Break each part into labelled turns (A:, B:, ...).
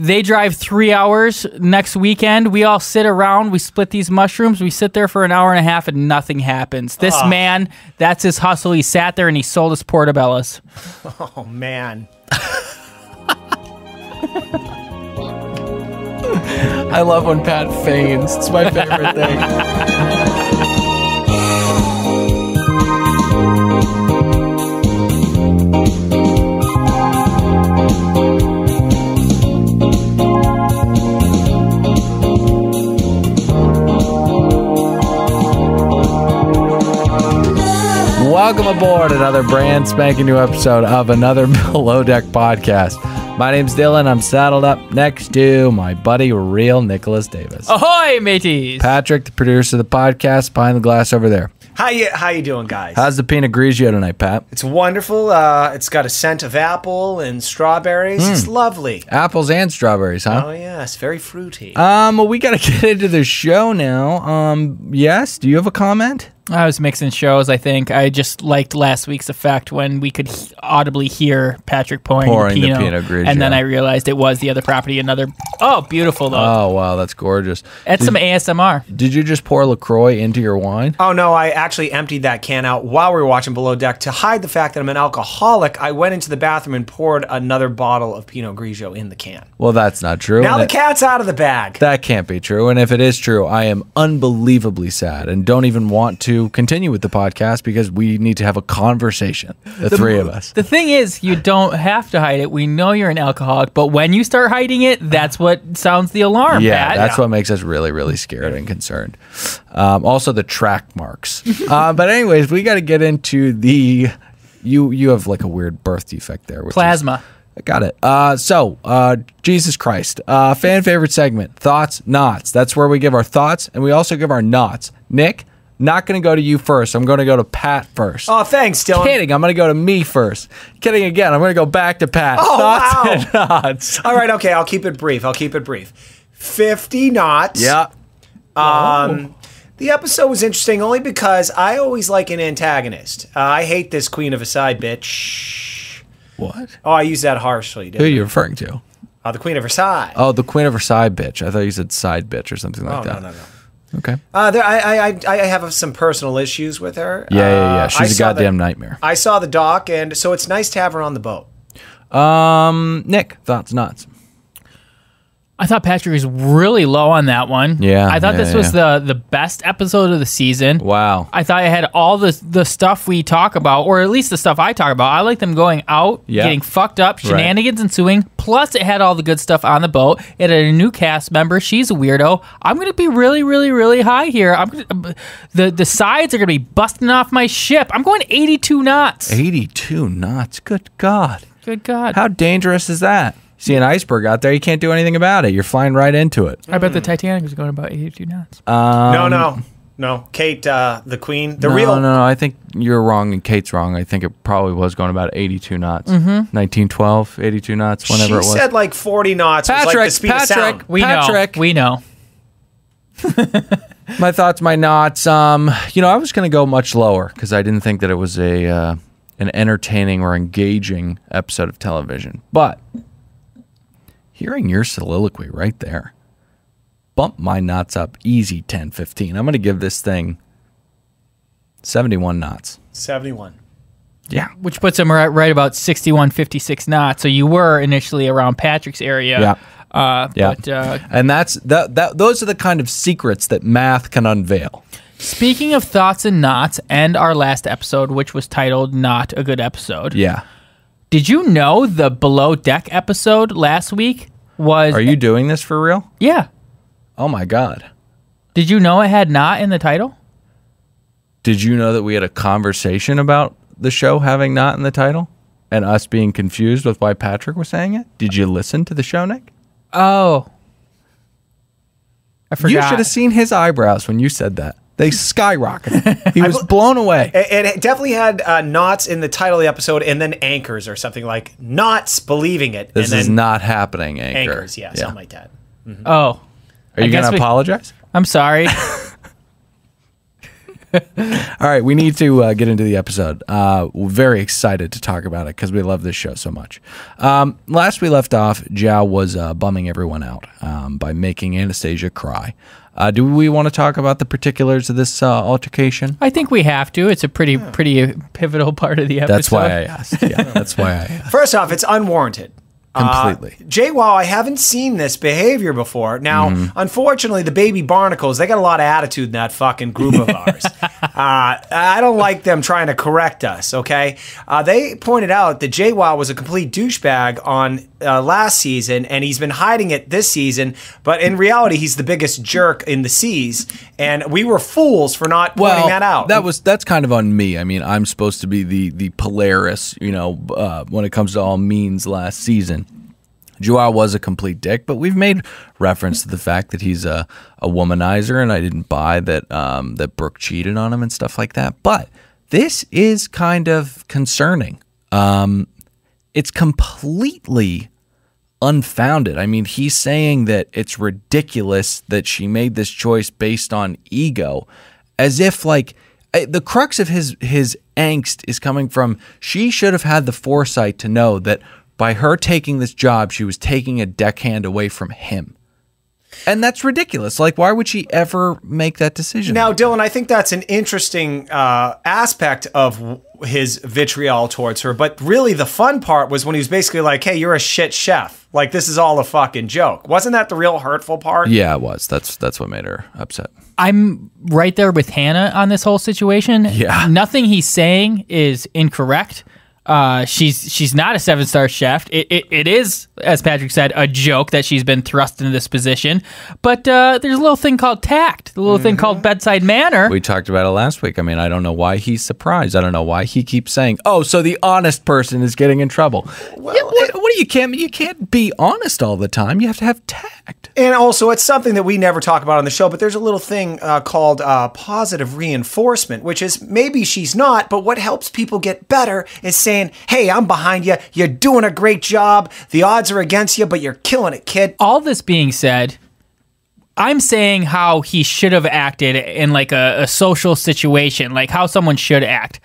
A: They drive three hours next weekend. We all sit around. We split these mushrooms. We sit there for an hour and a half, and nothing happens. This ah. man, that's his hustle. He sat there and he sold us portobellos.
B: Oh man.
C: I love when Pat feigns. It's my favorite thing. Welcome aboard another brand spanking new episode of another Below Deck podcast. My name's Dylan. I'm saddled up next to my buddy, real Nicholas Davis.
A: Ahoy, mateys!
C: Patrick, the producer of the podcast, behind the glass over there.
B: How you how you doing, guys?
C: How's the Pinot Grigio tonight, Pat?
B: it's wonderful. Uh, it's got a scent of apple and strawberries. It's lovely.
C: Apples and strawberries, huh?
B: Oh yes, very fruity.
C: Um, well, we got to get into the show now. Um, yes. Do you have a comment?
A: I was mixing shows, I think. I just liked last week's effect when we could he- audibly hear Patrick pouring,
C: Pouring the
A: the, Pinot,
C: Pinot Grigio.
A: And then I realized it was the other property, another. Oh, beautiful, though.
C: Oh, wow, that's gorgeous.
A: That's some ASMR.
C: Did you just pour Lacroix into your wine?
B: oh no, I actually emptied that can out while we were watching Below Deck to hide the fact that I'm an alcoholic. I went into the bathroom and poured another bottle of Pinot Grigio in the can.
C: Well, that's not true.
B: Now
C: And
B: the
C: it-
B: cat's out of the bag.
C: That can't be true. And if it is true, I am unbelievably sad and don't even want to continue with the podcast because we need to have a conversation, the, three of us.
A: The thing is, you don't have to hide it. We know you're an alcoholic, but when you start hiding it, that's what sounds the alarm,
C: Yeah,
A: Pat.
C: that's what makes us really, really scared and concerned. Um, also, the track marks. uh, but anyways, we got to get into the. You you have like a weird birth defect there. Is-
A: Plasma.
C: I got it. Uh, so, uh, Jesus Christ. Uh, fan favorite segment thoughts, knots. That's where we give our thoughts and we also give our knots. Nick, not going to go to you first. I'm going to go to Pat first.
B: Oh, thanks, Dylan.
C: Kidding. I'm going to go to me first. Kidding again. I'm going to go back to Pat.
B: Oh,
C: thoughts
B: wow. All right, okay, I'll keep it brief. I'll keep it brief. 50 knots.
C: Yeah.
B: Um, the episode was interesting only because I always like an antagonist. Uh, I hate this queen of a side bitch.
C: What?
B: Oh, I use that harshly.
C: Who are
B: I?
C: you referring to?
B: Oh, the queen of Versailles.
C: Oh, the Queen of Versailles bitch. I thought you said side bitch or something like
B: Oh,
C: that.
B: no, no, no.
C: Okay.
B: Uh, there, I, I, I, have some personal issues with her.
C: Yeah, yeah, yeah.
B: Uh,
C: She's a
B: saw the-
C: goddamn nightmare.
B: I saw the doc, and so it's nice to have her on the boat.
C: Um, Nick, thoughts, knots.
A: I thought Patrick was really low on that one.
C: Yeah,
A: I thought
C: yeah,
A: this was the the best episode of the season.
C: Wow.
A: I thought it had all the the stuff we talk about, or at least the stuff I talk about. I like them going out,
C: Yeah.
A: getting fucked up, shenanigans ensuing. Plus, it had all the good stuff on the boat. It had a new cast member. She's a weirdo. I'm gonna be really, really, really high here. I'm gonna, um, the the sides are gonna be busting off my ship. I'm going 82 knots.
C: 82 knots. Good God.
A: Good God.
C: How dangerous is that? See an iceberg out there, you can't do anything about it. You're flying right into it.
A: I bet the Titanic was going about 82 knots.
B: no, no, no. Kate, uh, the queen, the
C: Um, no,
B: real.
C: no, no. I think you're wrong and Kate's wrong. I think it probably was going about 82 knots. Mm-hmm. 1912, 82 knots, whenever
B: she
C: it was.
B: said like 40 knots was like
C: Patrick,
B: the speed of
C: Patrick.
B: sound.
A: We
C: Patrick.
A: know. We know.
C: my thoughts, my knots. Um, you know, I was going to go much lower because I didn't think that it was a uh, an entertaining or engaging episode of television. But hearing your soliloquy right there, bump my knots up easy 10, 15. I'm going to give this thing 71 knots.
B: 71.
C: Yeah.
A: which puts him right, right about 61, 56 knots. So you were initially around Patrick's area.
C: Yeah.
A: Uh,
C: Yeah.
A: But uh,
C: And that's that, that those are the kind of secrets that math can unveil.
A: speaking of thoughts and knots, and our last episode, which was titled "Not a Good Episode,"
C: Yeah.
A: Did you know the below deck episode last week was?
C: Are you doing this for real?
A: Yeah.
C: Oh my god.
A: Did you know it had "not" in the title?
C: Did you know that we had a conversation about the show having not in the title and us being confused with why Patrick was saying it? Did you listen to the show, Nick?
A: Oh. I forgot.
C: You should have seen his eyebrows when you said that. They skyrocketed. He was blown away.
B: It, it definitely had uh, knots in the title of the episode and then anchors or something like knots believing it.
C: This
B: and
C: is
B: then
C: not happening, Anchor.
B: anchors. Yeah, something like that.
A: Oh.
C: Are you
A: guess
C: going to
A: we-
C: apologize?
A: I'm sorry.
C: All right, we need to uh, get into the episode. Uh, we're very excited to talk about it because we love this show so much. Um, last we left off, Joao was uh, bumming everyone out um, by making Anastasia cry. Uh, do we want to talk about the particulars of this uh, altercation?
A: I think we have to. It's a pretty pretty pivotal part of the episode.
C: That's why I asked. Yeah, that's why I asked.
B: First off, it's unwarranted.
C: Completely.
B: Uh, Jay, while I haven't seen this behavior before, now,
C: Mm-hmm.
B: unfortunately, the baby barnacles, they got a lot of attitude in that fucking group of ours. uh, I don't like them trying to correct us, okay? Uh, they pointed out that Joao was a complete douchebag on uh, last season, and he's been hiding it this season, but in reality, he's the biggest jerk in the seas, and we were fools for not pointing that out.
C: That was that's kind of on me. I mean, I'm supposed to be the the Polaris, you know, uh, when it comes to all means. Last season, Joao was a complete dick, but we've made reference to the fact that he's a, a womanizer, and I didn't buy that um, that Brooke cheated on him and stuff like that. But this is kind of concerning. Um, it's completely unfounded. I mean, he's saying that it's ridiculous that she made this choice based on ego, as if like the crux of his his angst is coming from she should have had the foresight to know that by her taking this job, she was taking a deckhand away from him. And that's ridiculous. Like, why would she ever make that decision?
B: Now, Dylan, I think that's an interesting uh, aspect of his vitriol towards her. But really, the fun part was when he was basically like, "Hey, you're a shit chef. Like, this is all a fucking joke." Wasn't that the real hurtful part?
C: yeah, it was. That's that's what made her upset.
A: I'm right there with Hannah on this whole situation.
C: Yeah.
A: Nothing he's saying is incorrect. Uh, she's she's not a seven star chef. It, it, it is, as Patrick said, a joke that she's been thrust into this position. But uh, there's a little thing called tact, a little thing called bedside manner.
C: We talked about it last week. I mean, I don't know why he's surprised. I don't know why he keeps saying, "Oh, so the honest person is getting in trouble." yeah, what, what do you can't you can't be honest all the time. You have to have tact.
B: And also, it's something that we never talk about on the show, but there's a little thing uh, called uh, positive reinforcement, which is maybe she's not, but what helps people get better is saying, hey, I'm behind you. You're doing a great job. The odds are against you, but you're killing it, kid.
A: All this being said, I'm saying how he should have acted in like a, a social situation, like how someone should act.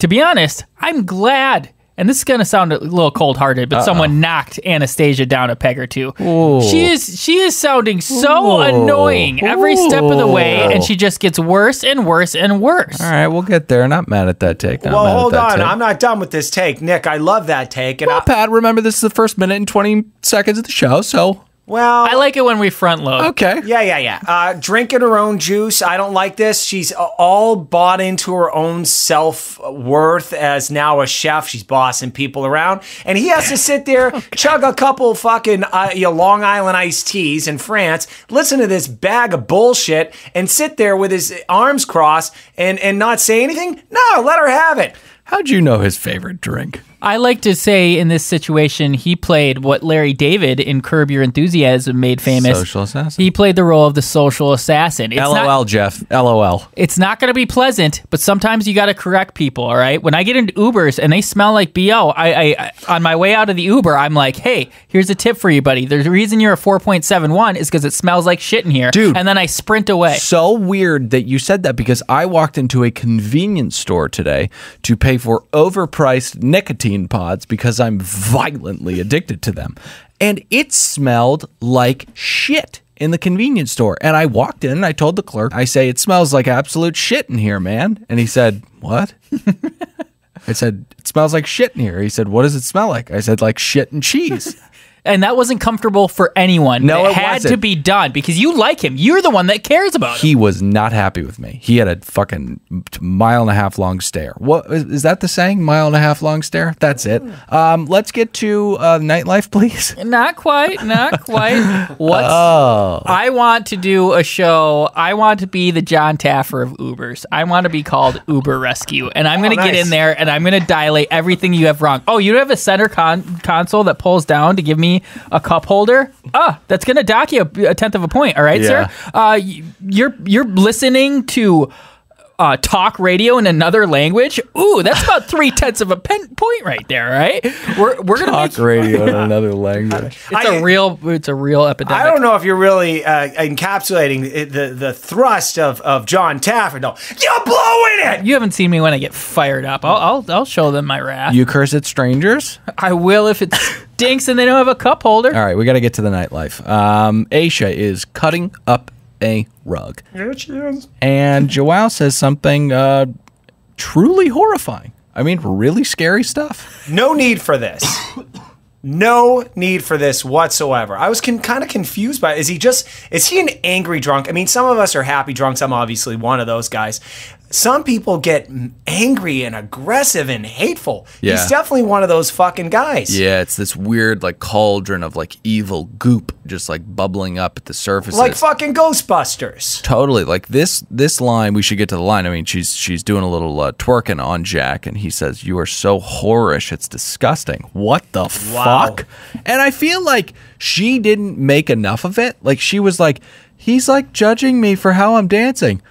A: To be honest, I'm glad. And this is going to sound a little cold-hearted, but someone knocked Anastasia down a peg or two. She is she is sounding so
C: Ooh.
A: annoying every step of the way, and she just gets worse and worse and worse.
C: All right, we'll get there. Not mad at that take. Not
B: Well,
C: mad
B: hold
C: at that
B: on.
C: Take.
B: I'm not done with this take. Nick, I love that take. And
C: well,
B: I,
C: Pat, remember this is the first minute and twenty seconds of the show, so
B: well,
A: I like it when we front load.
C: okay.
B: Yeah, yeah, yeah. Uh, drinking her own juice. I don't like this. She's uh, all bought into her own self worth as now a chef. She's bossing people around, and he has to sit there, chug a couple fucking uh, you know, Long Island iced teas in France, listen to this bag of bullshit, and sit there with his arms crossed and and not say anything. No, let her have it.
C: How'd you know his favorite drink?
A: I like to say in this situation, he played what Larry David in Curb Your Enthusiasm made famous.
C: Social assassin.
A: He played the role of the social assassin. It's
C: LOL,
A: not,
C: Jeff. LOL.
A: it's not going to be pleasant, but sometimes you got to correct people. All right. When I get into Ubers and they smell like bo, I, I, I on my way out of the Uber, I'm like, hey, here's a tip for you, buddy. The reason you're a 4.71 is because it smells like shit in here,
C: Dude.
A: And then I sprint away.
C: So weird that you said that because I walked into a convenience store today to pay for overpriced nicotine pods because I'm violently addicted to them. And it smelled like shit in the convenience store. And I walked in and I told the clerk, I say, it smells like absolute shit in here, man. And he said, What? I said, It smells like shit in here. He said, What does it smell like? I said, Like shit and cheese.
A: And that wasn't comfortable for anyone.
C: No,
A: it
C: it
A: had
C: wasn't.
A: to be done because you like him. You're the one that cares about him.
C: he was not happy with me. He had a fucking mile and a half long stare. What is, is that the saying? Mile and a half long stare. That's it. Um, let's get to uh, nightlife, please.
A: Not quite, not quite. What's
C: Oh,
A: I want to do a show. I want to be the Jon Taffer of Ubers. I want to be called Uber Rescue, and I'm going to get
B: nice.
A: in there and I'm going to dilate everything you have wrong. Oh, you have a center con- console that pulls down to give me a cup holder. Ah, that's going to dock you a, a tenth of a point. All right,
C: Yeah.
A: sir. Uh, you're you're listening to uh, talk radio in another language. Ooh, that's about three tenths of a pen point right there, right? We're we're gonna
C: Talk
A: make
C: radio in another language.
A: it's a
B: I-
A: real it's a real epidemic.
B: I don't know if you're really uh, encapsulating the the thrust of, of Jon Taffer. No, you're blowing it.
A: You haven't seen me when I get fired up. I'll I'll, I'll show them my wrath.
C: You curse at strangers?
A: I will if it stinks and they don't have a cup holder.
C: All right, we got to get to the nightlife. Um, Aesha is cutting up a rug. Yeah, she is. And Joao says something uh, truly horrifying. I mean, really scary stuff.
B: No need for this. No need for this whatsoever. I was con- kind of confused by it. Is he just, is he an angry drunk? I mean, some of us are happy drunks. I'm obviously one of those guys. Some people get angry and aggressive and hateful.
C: Yeah.
B: He's definitely one of those fucking guys.
C: Yeah, it's this weird, like, cauldron of, like, evil goop just, like, bubbling up at the surface.
B: Like fucking Ghostbusters.
C: Totally. Like this this line, we should get to the line. I mean, she's she's doing a little uh, twerking on Jack, and he says, "You are so whorish, it's disgusting." What the
B: Wow.
C: fuck? And I feel like she didn't make enough of it. Like she was like, "He's like judging me for how I'm dancing."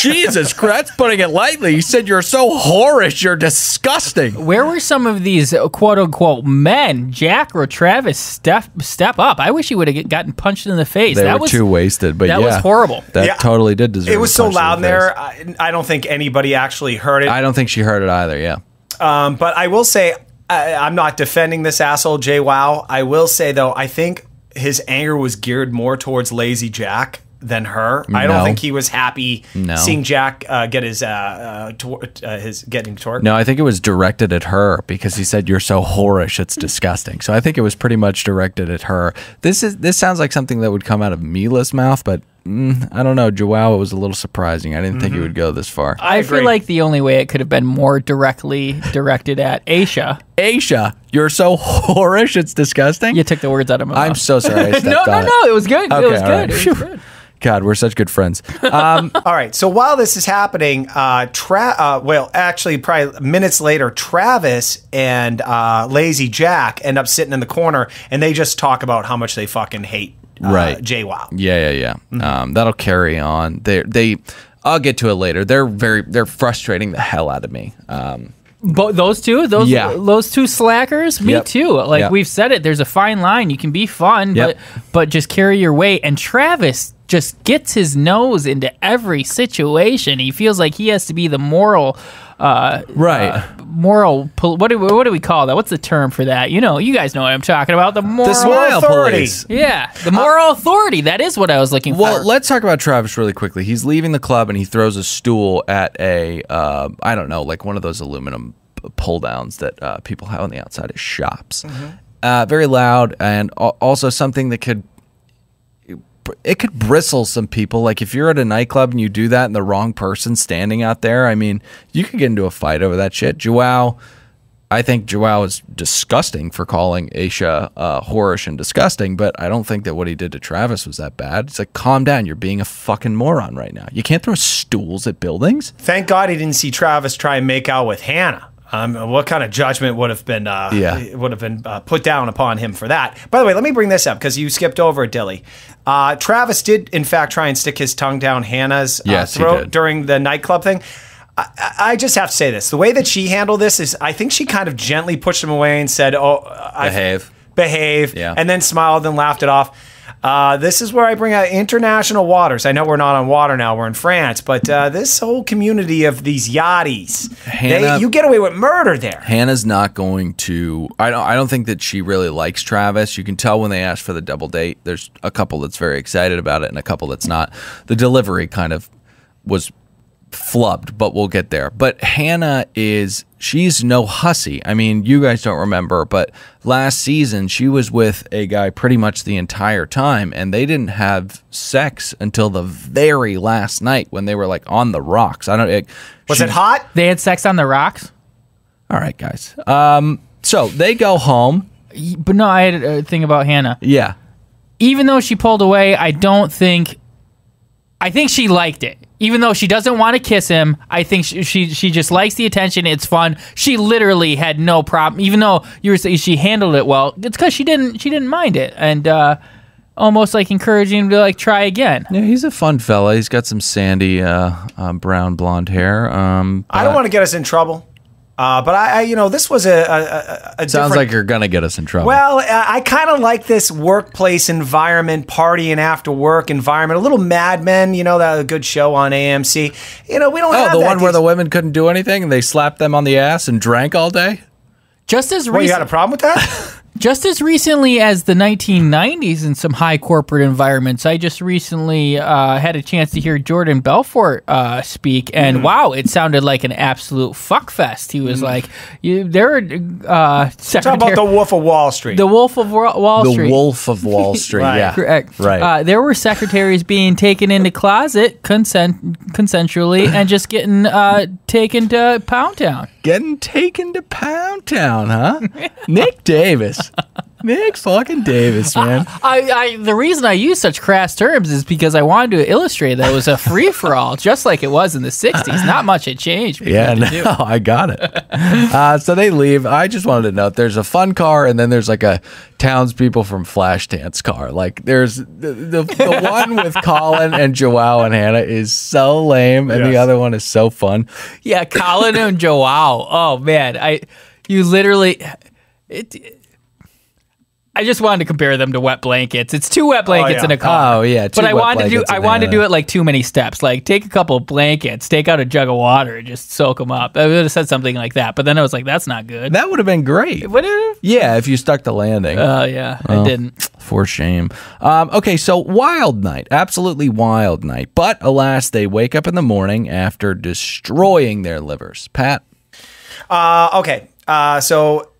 C: Jesus Christ, putting it lightly. He said, You're so whorish, you're disgusting.
A: Where were some of these uh, quote unquote men, Jack or Travis, step step up? I wish he would have gotten punched in the face.
C: They
A: that
C: were
A: was
C: too wasted, but
A: that
C: yeah,
A: was horrible.
C: That
B: Yeah.
C: totally did deserve
B: It It was
C: a
B: so
C: punch to
B: loud in
C: face.
B: there. I, I don't think anybody actually heard it.
C: I don't think she heard it either, yeah.
B: Um, but I will say, I, I'm not defending this asshole, Joao. I will say, though, I think his anger was geared more towards Lazy Jack than her. I don't think he was happy
C: No.
B: seeing Jack uh, get his uh, uh, tor- uh, his getting torqued.
C: No, I think it was directed at her because he said you're so whorish, it's disgusting. So I think it was pretty much directed at her. This is this sounds like something that would come out of Mila's mouth, but mm, I don't know. Joao, it was a little surprising. I didn't think it would go this far.
A: I,
B: agree.
A: feel like the only way it could have been more directly directed at Aesha.
C: Aesha, you're so whorish, it's disgusting.
A: You took the words out of my mouth.
C: I'm so sorry. I
A: no, no,
C: it.
A: no. It was good. it was good.
C: right.
A: It was good.
C: God, we're such good friends. Um,
B: All right. So while this is happening, uh, Tra- uh, well, actually, probably minutes later, Travis and uh, Lazy Jack end up sitting in the corner, and they just talk about how much they fucking hate uh,
C: Right.
B: Joao.
C: Yeah, yeah, yeah. Um, that'll carry on. They, they, I'll get to it later. They're very, they're frustrating the hell out of me. Um,
A: But those two, those
C: Yeah.
A: those two slackers, me
C: Yep.
A: too. Like
C: Yep.
A: we've said it, there's a fine line. You can be fun,
C: Yep.
A: but but just carry your weight. And Travis just gets his nose into every situation. He feels like he has to be the moral, uh,
C: right.
A: moral. pol- What do what do we call that? What's the term for that? You know, you guys know what I'm talking about. The moral.
C: the smile
B: authority.
C: police.
A: Yeah, the moral authority. That is what I was looking
C: Well,
A: for.
C: Well let's talk about Travis really quickly. He's leaving the club and he throws a stool at a, uh, I don't know, like one of those aluminum pull downs that uh, people have on the outside of shops. Uh, very loud and also something that could. It could bristle some people. Like if you're at a nightclub and you do that and the wrong person standing out there, I mean, you could get into a fight over that shit. Joao, I think Joao is disgusting for calling Aesha uh, whorish and disgusting, but I don't think that what he did to Travis was that bad. It's like, calm down. You're being a fucking moron right now. You can't throw stools at buildings.
B: Thank God he didn't see Travis try and make out with Hannah. Um, what kind of judgment would have been uh,
C: Yeah.
B: would have been uh, put down upon him for that? By the way, let me bring this up because you skipped over Dilly. Uh, Travis did in fact try and stick his tongue down Hannah's uh,
C: Yes,
B: throat during the nightclub thing. I, I- just have to say this: the way that she handled this is, I think she kind of gently pushed him away and said, "Oh, I
C: Behave.
B: behave,"
C: Yeah.
B: and then smiled and laughed it off. Uh, this is where I bring out international waters. I know we're not on water now; we're in France, but uh, this whole community of these yachties,
C: Hannah-
B: they, you get away with murder there.
C: Hannah's not going to. I don't. I don't think that she really likes Travis. You can tell when they ask for the double date. There's a couple that's very excited about it, and a couple that's not. The delivery kind of was flubbed, but we'll get there. But Hannah is. She's no hussy. I mean, you guys don't remember, but last season she was with a guy pretty much the entire time, and they didn't have sex until the very last night when they were like on the rocks. I don't. It,
B: Was
C: she-
B: it hot?
A: they had sex on the rocks.
C: All right, guys. Um, so they go home.
A: But no, I had a thing about Hannah.
C: Yeah.
A: even though she pulled away, I don't think. I think she liked it. Even though she doesn't want to kiss him, I think she, she she just likes the attention. It's fun. She literally had no problem. Even though you were saying she handled it well, it's because she didn't she didn't mind it. And uh, almost like encouraging him to like try again.
C: Yeah, he's a fun fella. He's got some sandy uh, uh, brown blonde hair. Um,
B: I don't want to get us in trouble, uh, but I, I, you know, this was a, a, a, a
C: Sounds
B: different-
C: like you're gonna get us in trouble.
B: Well, I I kind of like this workplace environment, partying after work environment. A little Mad Men, you know, that a good show on AMC. You know, we don't have
C: oh, the
B: that
C: one where the women couldn't do anything and they slapped them on the ass and drank all day.
A: Just as
B: Well, you got a problem with that?
A: just as recently as the 1990s in some high corporate environments, I just recently uh, had a chance to hear Jordan Belfort uh, speak, and
B: Mm-hmm.
A: wow, it sounded like an absolute fuck fest. He was like, you, "There are uh,
B: Talk about the Wolf of Wall Street.
A: the Wolf of Wa- Wall
C: The
A: Street."
C: The Wolf of Wall Street.
B: Right.
C: Yeah,
A: Correct.
C: Right.
A: Uh, there were secretaries being taken into closet consent consensually and just getting uh, taken to Pound Town.
C: Getting taken to Pound Town, huh? Nick Davis. Nick fucking Davis, man.
A: I, I the reason I use such crass terms is because I wanted to illustrate that it was a free for all, just like it was in the '60s. Not much had changed.
C: Yeah, no,
A: two.
C: I got it. Uh, so they leave. I just wanted to note there's a fun car, and then there's like a townspeople from Flashdance car. Like there's the, the, the one with Colin and Joao and Hannah is so lame, and the other one is so fun.
A: Yeah, Colin and Joao. Oh man, I you literally it. I just wanted to compare them to wet blankets. It's two wet blankets
B: yeah.
A: in a car.
C: Oh, yeah, two
A: but I
C: wet
A: wanted to do I wanted to do it like too many steps. Like take a couple of blankets, take out a jug of water, and just soak them up. I would have said something like that, but then I was like, that's not good.
C: That would have been great.
A: Would it?
C: Yeah, if you stuck the landing.
A: Oh yeah, I didn't.
C: For shame. Um, okay, so wild night, absolutely wild night. But alas, they wake up in the morning after destroying their livers. Pat,
B: Uh, okay. Uh, so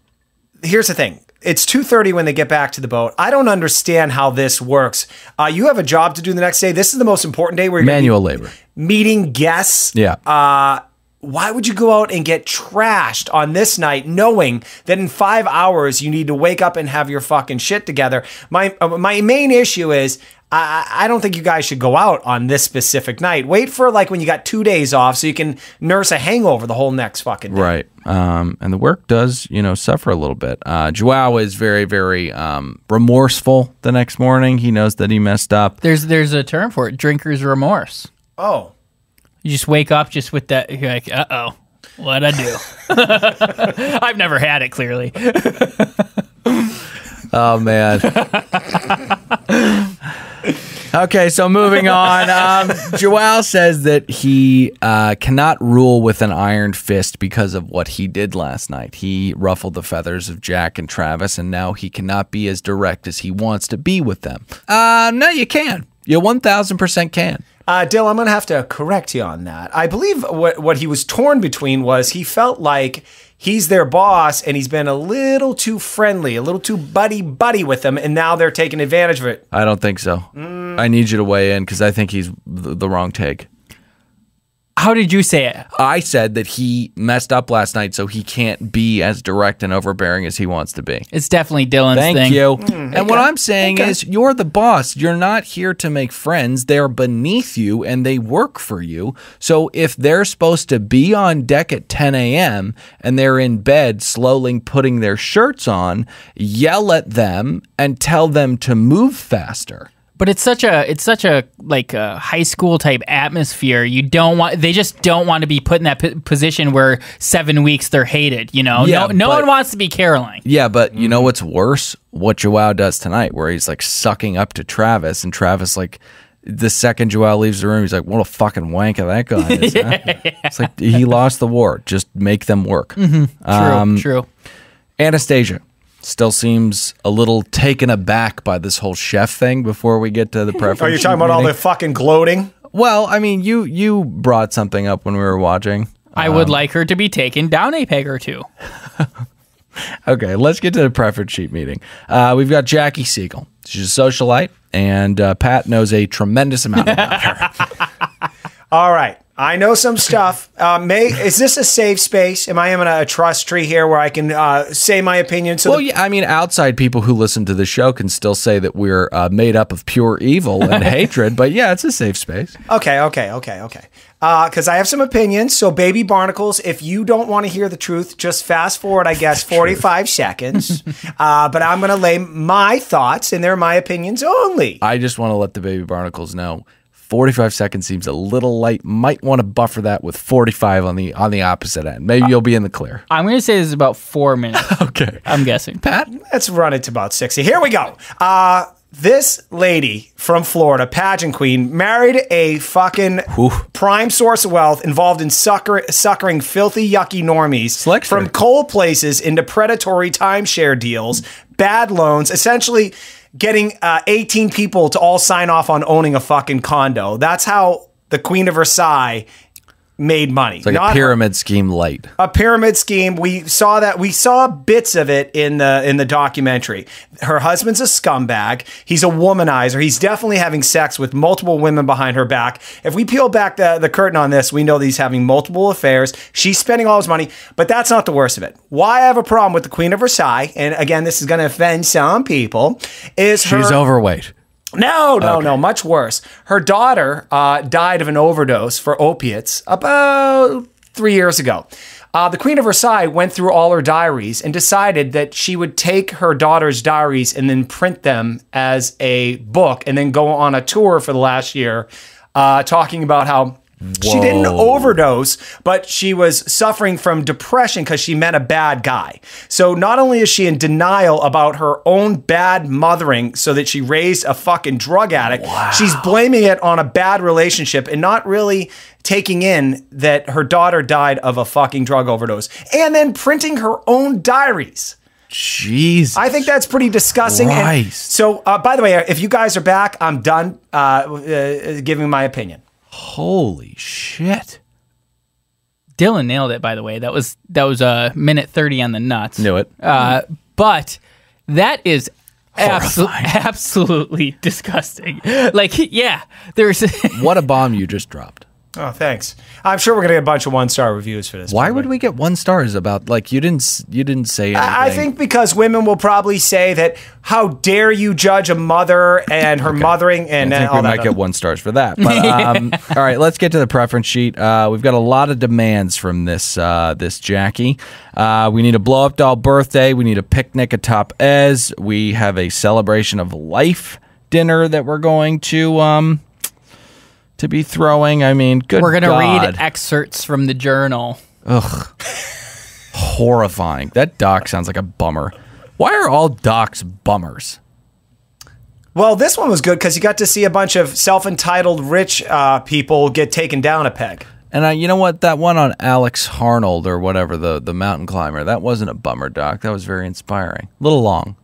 B: here's the thing. It's 2:30 when they get back to the boat. I don't understand how this works. Uh, you have a job to do the next day. This is the most important day where you're
C: manual labor.
B: meeting guests.
C: Yeah.
B: Uh, why would you go out and get trashed on this night, knowing that in five hours you need to wake up and have your fucking shit together? My uh, my main issue is I, I don't think you guys should go out on this specific night. Wait for like when you got two days off, so you can nurse a hangover the whole next fucking day.
C: Right. Um, and the work does, you know, suffer a little bit. Uh, Joao is very, very um, remorseful the next morning. He knows that he messed up.
A: There's there's a term for it, drinker's remorse.
B: Oh.
A: You just wake up just with that. You're like, uh oh, what I do? I've never had it. Clearly,
C: Oh, man. okay, so moving on. Um, Joao says that he uh, cannot rule with an iron fist because of what he did last night. He ruffled the feathers of Jack and Travis, and now he cannot be as direct as he wants to be with them. Uh, no, you can. You 1000% can.
B: Uh, Dill, I'm going to have to correct you on that. I believe what, what he was torn between was he felt like he's their boss and he's been a little too friendly, a little too buddy buddy with them, and now they're taking advantage of it.
C: I don't think so. I need you to weigh in because I think he's the, the wrong take.
A: How did you say it?
C: I said that he messed up last night, so he can't be as direct and overbearing as he wants to be.
A: It's definitely Dylan's
C: Thank
A: thing.
C: you. Mm, and what I'm saying is, you're the boss. You're not here to make friends. They're beneath you and they work for you. So if they're supposed to be on deck at 10 a.m. and they're in bed slowly putting their shirts on, yell at them and tell them to move faster.
A: But it's such a it's such a like a high school type atmosphere. You don't want they just don't want to be put in that p- position where seven weeks they're hated. You know,
C: Yeah,
A: no no
C: but-
A: one wants to be Caroline.
C: Yeah, but you know what's worse? What Joao does tonight, where he's like sucking up to Travis, and Travis like the second Joao leaves the room, he's like, "What a fucking wanker that guy is." huh?" It's like he lost the war. Just make them work.
A: True,
C: Um,
A: true.
C: Anastasia still seems a little taken aback by this whole chef thing. Before we get to the preference,
B: Are you talking about all the fucking gloating?
C: Well, I mean, you you brought something up when we were watching.
A: I would like her to be taken down a peg or two.
C: Okay, let's get to the preference sheet meeting. Uh, we've got Jackie Siegel. She's a socialite, and uh, Pat knows a tremendous amount about her.
B: All right. I know some stuff. Uh, may is this a safe space? Am I in a trust tree here where I can uh, say my opinion? So
C: Well, yeah, I mean, outside people who listen to the show can still say that we're uh, made up of pure evil and hatred, but yeah, it's a safe space.
B: Okay, okay, okay, okay. Because I have some opinions. So, baby barnacles, if you don't want to hear the truth, just fast forward, I guess, 45 seconds. uh, but I'm going to lay my thoughts, and they're my opinions only.
C: I just want to let the baby barnacles know. 45 seconds seems a little light. Might want to buffer that with 45 on the on the opposite end. Maybe you'll be in the clear.
A: I'm going to say this is about four minutes.
C: Okay.
A: I'm guessing.
C: Pat,
B: Let's run it to about 60. Here we go. Uh, this lady from Florida, pageant queen, married a fucking prime source of wealth involved in sucker, suckering filthy, yucky normies
C: Select
B: from
C: her.
B: cold places into predatory timeshare deals, bad loans, essentially getting uh, 18 people to all sign off on owning a fucking condo. That's how the Queen of Versailles made money.
C: it's like
B: Not
C: a pyramid scheme light.
B: a pyramid scheme. We saw that. We saw bits of it in the in the documentary. Her husband's a scumbag. He's a womanizer. He's definitely having sex with multiple women behind her back. If we peel back the, the curtain on this, we know that he's having multiple affairs. She's spending all his money, but that's not the worst of it. Why I have a problem with the Queen of Versailles, and again, this is going to offend some people, is
C: She's
B: her,
C: overweight.
B: No, no, no, much worse. Her daughter uh, died of an overdose for opiates about three years ago. Uh, the Queen of Versailles went through all her diaries and decided that she would take her daughter's diaries and then print them as a book and then go on a tour for the last year uh, talking about how she didn't overdose, but she was suffering from depression because she met a bad guy. So not only is she in denial about her own bad mothering, so that she raised a fucking drug addict, she's blaming it on a bad relationship and not really taking in that her daughter died of a fucking drug overdose, and then printing her own diaries.
C: Jesus.
B: I think that's pretty disgusting. And
C: Christ.
B: so, uh, by the way, if you guys are back, I'm done uh, uh, giving my opinion.
C: Holy shit.
A: Dylan nailed it, by the way. That was that was a uh, minute thirty on the nuts.
C: Knew it.
A: Uh, but that is abso- absolutely disgusting. Like, yeah, there's.
C: What a bomb you just dropped.
B: Oh, thanks. I'm sure we're gonna get a bunch of one star reviews for this.
C: Why would we get one stars about like you didn't you didn't say anything?
B: I think because women will probably say that how dare you judge a mother and her mothering and
C: I
B: uh,
C: think
B: all
C: we
B: that.
C: might get one stars for that. But um, all right, let's get to the preference sheet. Uh, we've got a lot of demands from this uh, this Jackie. Uh, we need a blow up doll birthday. We need a picnic atop Eze. We have a celebration of life dinner that we're going to um, to be throwing. I mean, good.
A: We're gonna
C: God.
A: read excerpts from the journal.
C: Ugh, horrifying. That doc sounds like a bummer. Why are all docs bummers?
B: Well, this one was good because you got to see a bunch of self-entitled rich uh, people get taken down a peg.
C: And uh, you know what? That one on Alex Honnold or whatever, the the mountain climber, that wasn't a bummer doc. That was very inspiring. A little long.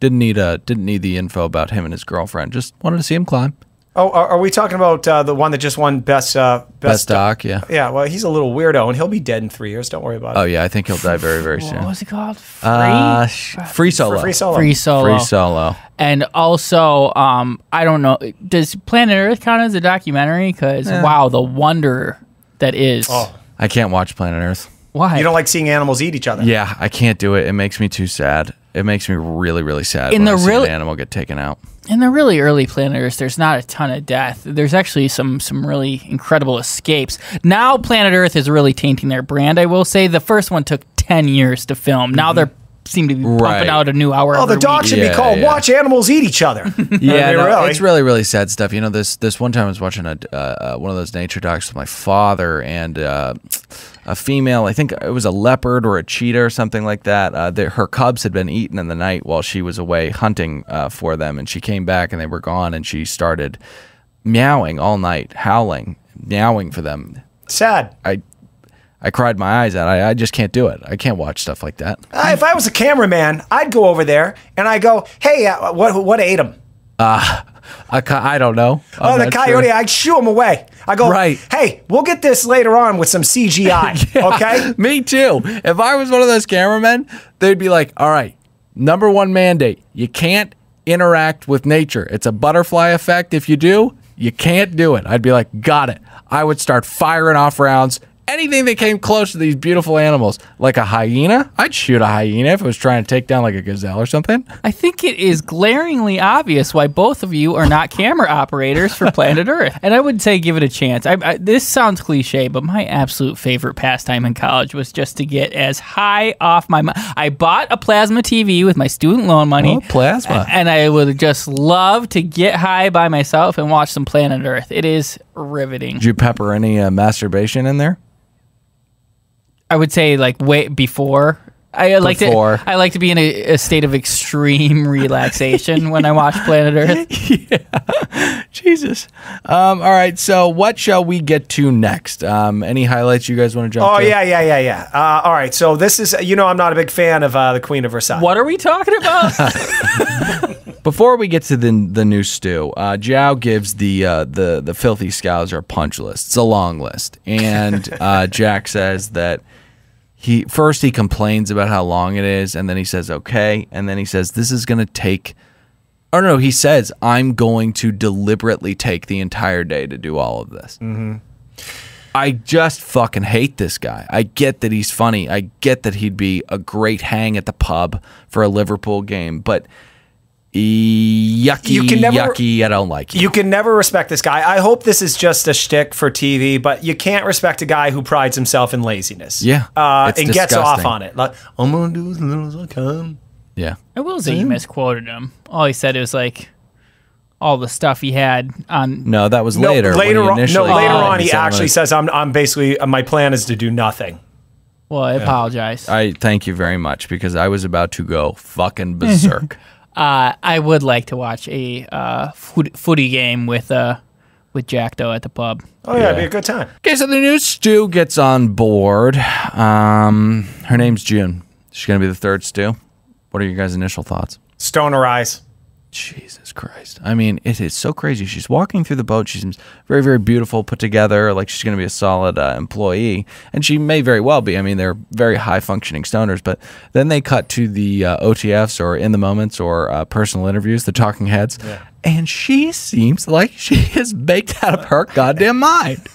C: Didn't need a didn't need the info about him and his girlfriend. Just wanted to see him climb.
B: Oh, are, are we talking about uh, the one that just won best uh,
C: Best doc, yeah.
B: Yeah, well, he's a little weirdo, and he'll be dead in three years. Don't worry about it.
C: Oh yeah, I think he'll die very very soon.
A: What
C: soon.
A: was it called? Free.
C: Uh, free solo.
B: Free solo.
A: Free solo.
C: Free solo.
A: And also, um, I don't know. Does Planet Earth count as a documentary? Because wow, the wonder that is.
B: Oh.
C: I can't watch Planet Earth.
A: Why?
B: You don't like seeing animals eat each other.
C: Yeah, I can't do it. It makes me too sad. It makes me really really sad
A: In
C: when
A: the
C: I see
A: really-
C: an animal get taken out.
A: In the really early Planet Earth, there's not a ton of death. There's actually some some really incredible escapes. Now Planet Earth is really tainting their brand. I will say the first one took ten years to film. Now mm-hmm. they're seem to be pumping
C: Right.
A: out a new hour.
B: Oh, the
A: every
B: doc
A: week.
B: should
C: Yeah,
B: be called
C: yeah.
B: "Watch Animals Eat Each Other."
C: Yeah, no,
B: really.
C: it's really really sad stuff. You know, this this one time I was watching a uh, uh, one of those nature docs with my father and uh, a female. I think it was a leopard or a cheetah or something like that. Uh, the, her cubs had been eaten in the night while she was away hunting uh, for them, and she came back and they were gone, and she started meowing all night, howling, meowing for them.
B: sad.
C: I I cried my eyes out. I, I just can't do it. I can't watch stuff like that.
B: Uh, if I was a cameraman, I'd go over there and I go, "Hey, uh, what what ate him?"
C: I, ca- I don't know.
B: Oh,
C: I'm
B: the coyote!
C: sure.
B: I'd shoo him away. I go,
C: Right.
B: Hey, we'll get this later on with some CGI. Okay.
C: Me too. If I was one of those cameramen, they'd be like, all right, number one mandate you can't interact with nature. It's a butterfly effect. If you do, You can't do it. I'd be like, got it. I would start firing off rounds. Anything that came close to these beautiful animals, like a hyena, I'd shoot a hyena if it was trying to take down like a gazelle or something.
A: I think it is glaringly obvious why both of you are not camera operators for Planet Earth. And I would say give it a chance. I, I, this sounds cliche, but my absolute favorite pastime in college was just to get as high off my. I bought a plasma TV with my student loan money.
C: Oh, plasma.
A: And I would just love to get high by myself and watch some Planet Earth. It is riveting.
C: Did you pepper any uh, masturbation in there?
A: I would say like way before. I like
C: Before.
A: to I like to be in a, a state of extreme relaxation when I watch Planet Earth. yeah.
C: Jesus. Um, all right. So, what shall we get to next? Um, any highlights you guys want to jump
B: Oh
C: to?
B: yeah, yeah, yeah, yeah. Uh, all right, so this is you know I'm not a big fan of uh, the Queen of Versailles.
A: What are we talking about?
C: Before we get to the the new stew, uh, Joao gives the uh, the the filthy scouser a punch list. It's a long list, and uh, Jack says that he first he complains about how long it is, and then he says okay, and then he says this is going to take. Oh no, he says I'm going to deliberately take the entire day to do all of this. Mm-hmm. I just fucking hate this guy. I get that he's funny. I get that he'd be a great hang at the pub for a Liverpool game, but yucky,
B: You can never-
C: yucky. I don't like you.
B: You can never respect this guy. I hope this is just a shtick for TV, but you can't respect a guy who prides himself in laziness.
C: Yeah,
B: uh,
C: it's
B: and gets off on it. Like I'm gonna do as little as I can.
C: Yeah,
A: I will say you misquoted him. All he said was like all the stuff he had on.
C: no, that was later. when
B: later on, no, later on, he actually
C: gonna-
B: says, "I'm, I'm basically uh, my plan is to do nothing."
A: Well, I apologize.
C: I thank you very much because I was about to go fucking berserk.
A: Uh, I would like to watch a uh, foot, footy game with uh, with Jack though at the pub.
B: Oh yeah, it'd be a good time.
C: okay, so the new stew gets on board. Um, her name's June. She's gonna be the third stew. What are your guys' initial thoughts?
B: Stoner eyes.
C: Jesus Christ. I mean, it is so crazy. She's walking through the boat. She seems very, very beautiful, put together, like she's going to be a solid uh, employee. And she may very well be. I mean, they're very high functioning stoners. But then they cut to the uh, OTFs or in the moments or uh, personal interviews, the talking heads. And she seems like she is baked out of her goddamn mind.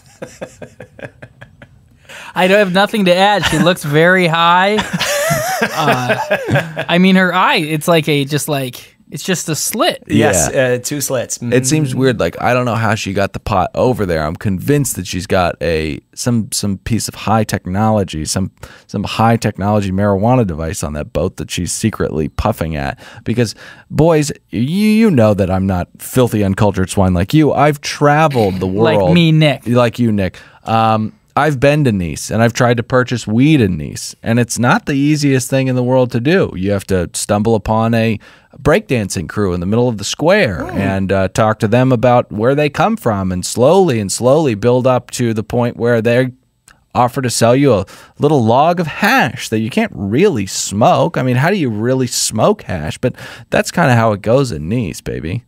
A: I don't have nothing to add. She looks very high. Uh, I mean, her eye. It's like a just like it's just a slit.
B: Yes, uh, two slits. Mm.
C: It seems weird. Like I don't know how she got the pot over there. I'm convinced that she's got a some some piece of high technology, some some high technology marijuana device on that boat that she's secretly puffing at. Because boys, you you know that I'm not filthy uncultured swine like you. I've traveled the world, Like
A: me, Nick.
C: like you, Nick. Um, I've been to Nice and I've tried to purchase weed in Nice, and it's not the easiest thing in the world to do. You have to stumble upon a breakdancing crew in the middle of the square and uh, talk to them about where they come from, and slowly and slowly build up to the point where they offer to sell you a little log of hash that you can't really smoke. I mean, how do you really smoke hash? But that's kind of how it goes in Nice, baby.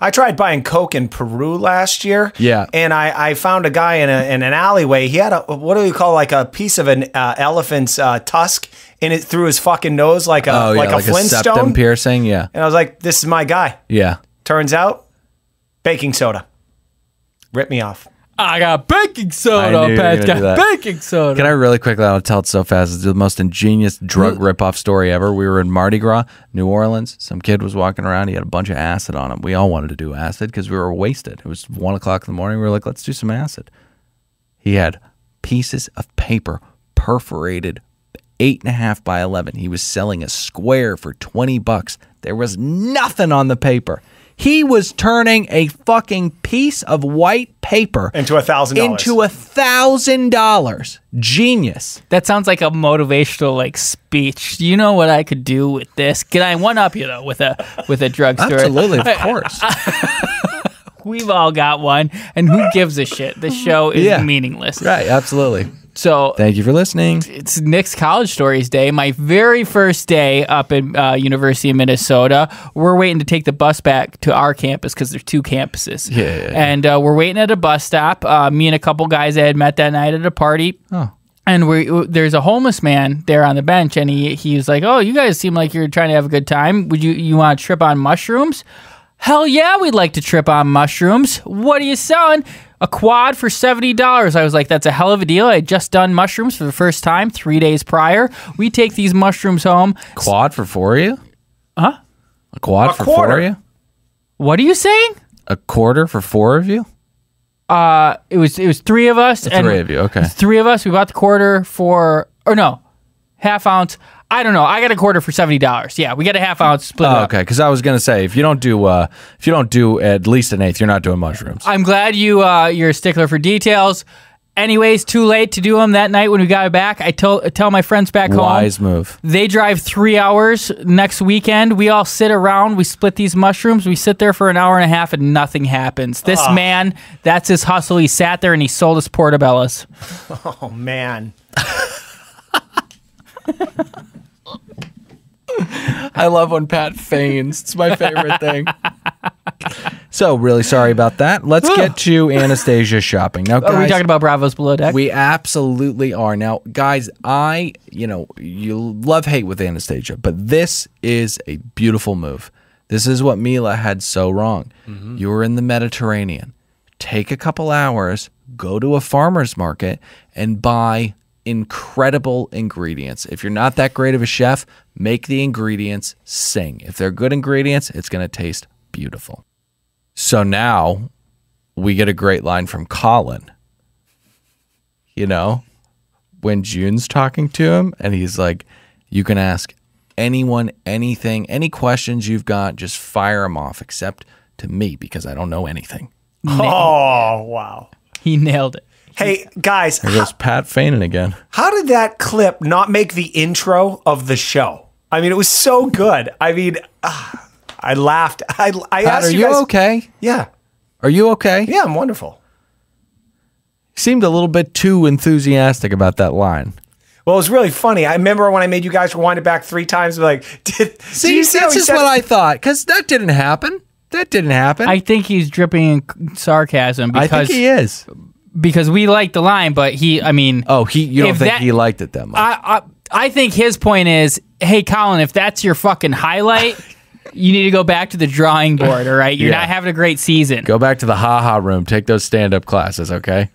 B: I tried buying coke in Peru last year.
C: Yeah.
B: and I, I found a guy in, a, in an alleyway. He had a what do you call like a piece of an uh, elephant's uh, tusk in it through his fucking nose, like a
C: Oh,
B: like
C: yeah,
B: a
C: like a septum
B: Flintstone.
C: piercing. Yeah,
B: and I was like, "This is my guy."
C: yeah.
B: Turns out, baking soda. Rip me off.
A: I got baking
C: I
A: soda,
C: knew you were
A: Pat. Got baking soda.
C: Can I really quickly? I'll tell it so fast. It's the most ingenious drug ripoff story ever. We were in Mardi Gras, New Orleans. Some kid was walking around. He had a bunch of acid on him. We all wanted to do acid because we were wasted. It was one o'clock in the morning. We were like, let's do some acid. He had pieces of paper perforated eight and a half by 11. He was selling a square for 20 bucks. There was nothing on the paper. He was turning a fucking piece of white paper
B: Into a thousand dollars.
C: into a thousand dollars. Genius.
A: That sounds like a motivational like speech. Do you know what I could do with this? Can I one up you though with a with a drugstore?
C: Absolutely, of course.
A: We've all got one, and who gives a shit? The show is
C: Yeah.
A: meaningless.
C: right, absolutely.
A: So
C: Thank you for listening.
A: it's Nick's College Stories Day. My very first day up at uh, University of Minnesota. We're waiting to take the bus back to our campus because there's two campuses.
C: Yeah, yeah, yeah.
A: And uh, we're waiting at a bus stop. Uh, me and a couple guys I had met that night at a party.
C: Oh.
A: And we there's a homeless man there on the bench, and he he was like, "Oh, you guys seem like you're trying to have a good time. Would you you want to trip on mushrooms?" Hell yeah, we'd like to trip on mushrooms. What are you selling? A quad for $70. I was like, that's a hell of a deal. I had just done mushrooms for the first time three days prior. We take these mushrooms home.
C: Quad for four of you?
A: Huh?
C: A quad
B: A
C: for four of you?
A: What are you saying?
C: A quarter for four of you?
A: Uh, it was it was three of us. and
C: Three of you, okay.
A: Three of us. We bought the quarter for, or no, half ounce. I don't know. I got a quarter for seventy dollars. Yeah, we got a half ounce split.
C: Oh, okay, because I was gonna say if you don't do uh if you don't do at least an eighth, you're not doing mushrooms.
A: I'm glad you uh, you're a stickler for details. Anyways, too late to do them that night when we got back. I tell tell my friends back home.
C: Wise move.
A: They drive three hours next weekend. We all sit around. We split these mushrooms. We sit there for an hour and a half, and nothing happens. This man, that's his hustle. He sat there and he sold us portobellos.
B: Oh man.
C: I love when Pat feigns. It's my favorite thing. so really sorry about that. Let's get to Anastasia shopping now.
A: Oh, are we
C: guys,
A: talking about Bravos Below Deck?
C: We absolutely are. Now, guys, I, you know, you love hate with Anastasia, but this is a beautiful move. This is what Mila had so wrong. Mm-hmm. You were in the Mediterranean. Take a couple hours, go to a farmer's market, and buy incredible ingredients. If you're not that great of a chef, make the ingredients sing. If they're good ingredients, it's going to taste beautiful. So now we get a great line from Colin you know, when June's talking to him and he's like, you can ask anyone anything, any questions you've got, just fire them off, except to me because I don't know anything.
B: Oh wow.
A: he nailed it.
B: Hey guys,
C: There goes Pat Feignin again.
B: how did that clip not make the intro of the show? I mean, it was so good. I mean, ah, I laughed. I, I
C: Pat,
B: asked
C: are
B: you
C: you
B: guys.
C: okay?
B: Yeah,
C: Are you okay?
B: yeah, I'm wonderful.
C: Seemed a little bit too enthusiastic about that line.
B: Well, it was really funny. I remember when I made you guys rewind it back three times. Like, did, did
C: See,
B: you see how
C: that's just what? I thought because that didn't happen. That didn't happen.
A: I think he's dripping in sarcasm
C: I think he is.
A: Because we like the line, but he, I mean,
C: Oh, he. You don't think
A: that-
C: he liked it that much?
A: I, I I think his point is, hey, Colin, if that's your fucking highlight, you need to go back to the drawing board. All right, you're
C: Yeah.
A: not having a great season.
C: Go back to the haha ha room. Take those stand up classes, okay?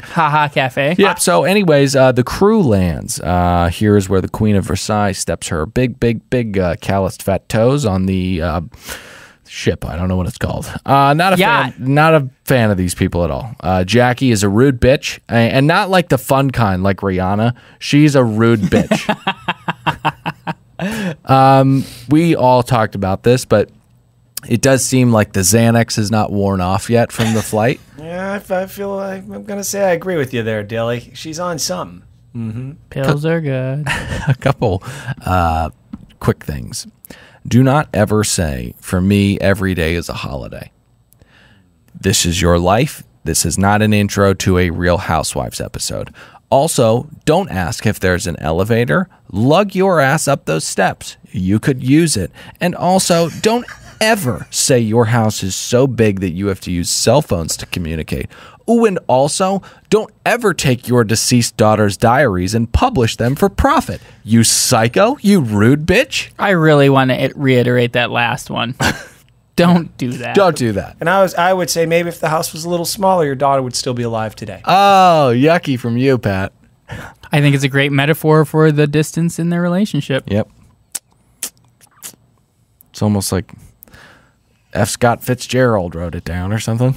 A: Haha, cafe.
C: Yep. So, anyways, uh, the crew lands. Uh, here's where the Queen of Versailles steps her big, big, big uh, calloused fat toes on the uh, ship. I don't know what it's called. Uh, not a
A: Yacht.
C: fan. Not a fan of these people at all. Uh, Jackie is a rude bitch, and not like the fun kind, like Rihanna. She's a rude bitch. um, we all talked about this, but it does seem like the Xanax is not worn off yet from the flight.
B: Yeah, I, I feel like I'm gonna say I agree with you there, Dilly. She's on something.
A: Pills are good.
C: a couple uh, quick things. Do not ever say, for me, every day is a holiday. This is your life. This is not an intro to a Real Housewives episode. Also, don't ask if there's an elevator. Lug your ass up those steps. You could use it. And also, don't ever say your house is so big that you have to use cell phones to communicate. Ooh, and also, don't ever take your deceased daughter's diaries and publish them for profit. You psycho, you rude bitch.
A: I really want to reiterate that last one. Don't do that.
C: Don't do that.
B: And I was, I would say maybe if the house was a little smaller, your daughter would still be alive today.
C: Oh, yucky from you, Pat.
A: I think it's a great metaphor for the distance in their relationship.
C: Yep. It's almost like F. Scott Fitzgerald wrote it down or something.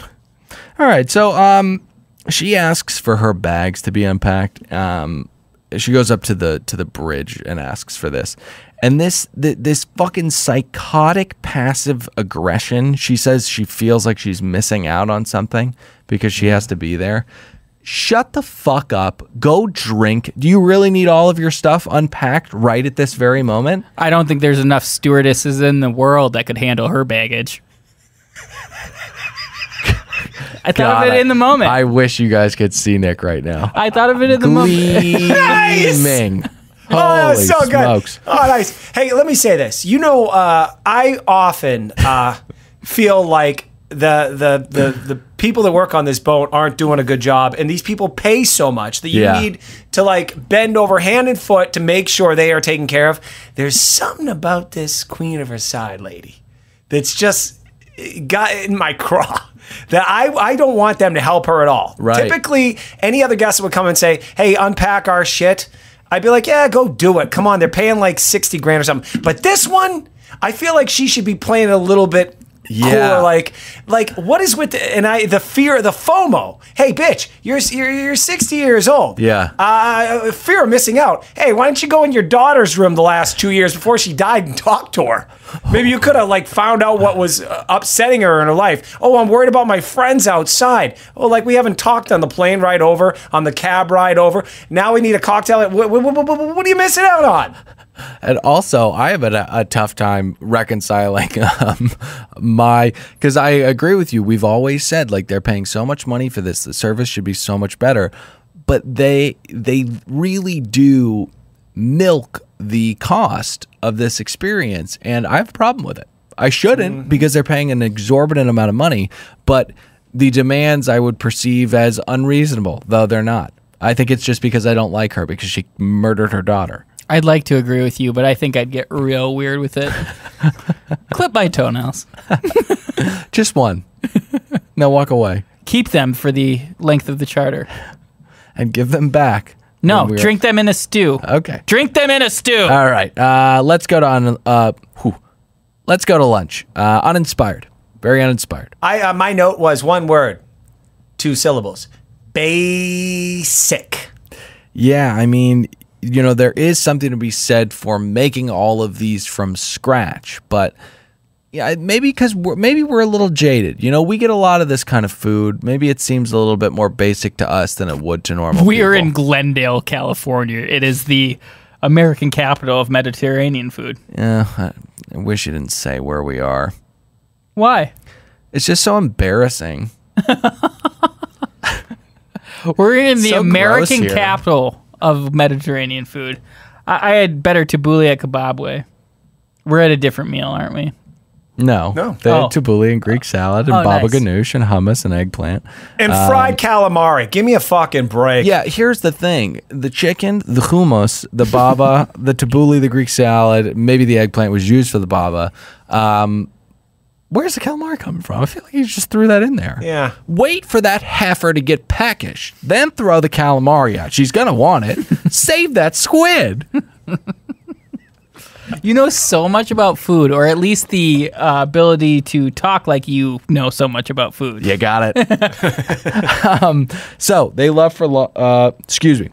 C: All right, so um, she asks for her bags to be unpacked. Um, she goes up to the to the bridge and asks for this, and this th- this fucking psychotic passive aggression. She says she feels like she's missing out on something because she has to be there. Shut the fuck up. Go drink. Do you really need all of your stuff unpacked right at this very moment?
A: I don't think there's enough stewardesses in the world that could handle her baggage. I thought
C: God,
A: of it in the moment.
C: I
A: I,
C: wish you guys could see Nick right now.
A: I thought of it in the moment.
C: Gleaming.
B: Oh, that was so
C: smokes.
B: good. Oh, nice. Hey, let me say this. You know, uh, I often uh, feel like the, the the the people that work on this boat aren't doing a good job, and these people pay so much that you
C: Yeah.
B: need to like bend over hand and foot to make sure they are taken care of. There's something about this Queen of Versailles lady that's just got in my craw that I, I don't want them to help her at all.
C: Right.
B: Typically, any other guest would come and say, hey, unpack our shit. I'd be like, yeah, go do it. Come on, they're paying like 60 grand or something. But this one, I feel like she should be playing a little bit
C: Yeah.
B: Like, like what is with the, and I the fear, the FOMO. Hey, bitch, you're you're, you're 60 years old.
C: Yeah.
B: Uh, fear of missing out. Hey, why don't you go in your daughter's room the last two years before she died and talk to her? Maybe you could have like found out what was uh, upsetting her in her life. Oh, I'm worried about my friends outside. Oh, like we haven't talked on the plane ride over, on the cab ride over. Now we need a cocktail. What, what, what, what, what are you missing out on?
C: And also, I have a, a tough time reconciling um, my because I agree with you. We've always said like they're paying so much money for this, the service should be so much better, but they they really do milk the cost of this experience, and I have a problem with it. I shouldn't because they're paying an exorbitant amount of money, but the demands I would perceive as unreasonable, though they're not. I think it's just because I don't like her because she murdered her daughter.
A: I'd like to agree with you, but I think I'd get real weird with it. Clip my toenails.
C: Just one. now walk away
A: Keep them for the length of the charter.
C: and give them back.
A: No,
C: when we're-
A: drink them in a stew.
C: Okay.
A: Drink them in a stew.
C: All right. Uh, let's go to un, uh, whew. let's go to lunch. Uh, uninspired. Very uninspired.
B: I uh, my note was one word, two syllables. Basic.
C: Yeah, I mean, you know, there is something to be said for making all of these from scratch, but yeah, maybe because we're, maybe we're a little jaded. You know, we get a lot of this kind of food. Maybe it seems a little bit more basic to us than it would to normal.
A: we are in Glendale, California. It is the American capital of Mediterranean food.
C: Yeah, I, I wish you didn't say where we are.
A: Why?
C: It's just so embarrassing.
A: We're in the
C: So
A: American capital of Mediterranean food. I, I had better tabbouleh at Kebabwe. We're at a different meal, aren't we?
C: No,
B: No.
C: They
A: Oh.
C: had tabbouleh and Greek salad and
A: Oh,
C: baba
A: nice.
C: ganoush and hummus and eggplant.
B: And fried calamari. Give me a fucking break.
C: Yeah, here's the thing: the chicken, the hummus, the baba, the tabbouleh, the Greek salad, maybe the eggplant was used for the baba. Um, where's the calamari coming from? I feel like you just threw that in there.
B: Yeah.
C: Wait for that heifer to get peckish, then throw the calamari out. She's gonna want it. Save that squid.
A: You know so much about food, or at least the uh, ability to talk like you know so much about food.
C: You got it. um, so they love for lo- uh, excuse me.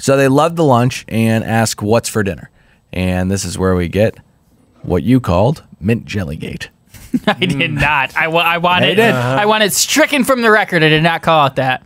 C: So they love the lunch and ask what's for dinner, and this is where we get what you called mint jellygate.
A: I did not. I, wa- I want
C: They
A: it.
C: did.
A: I want it stricken from the record. I did not call it that.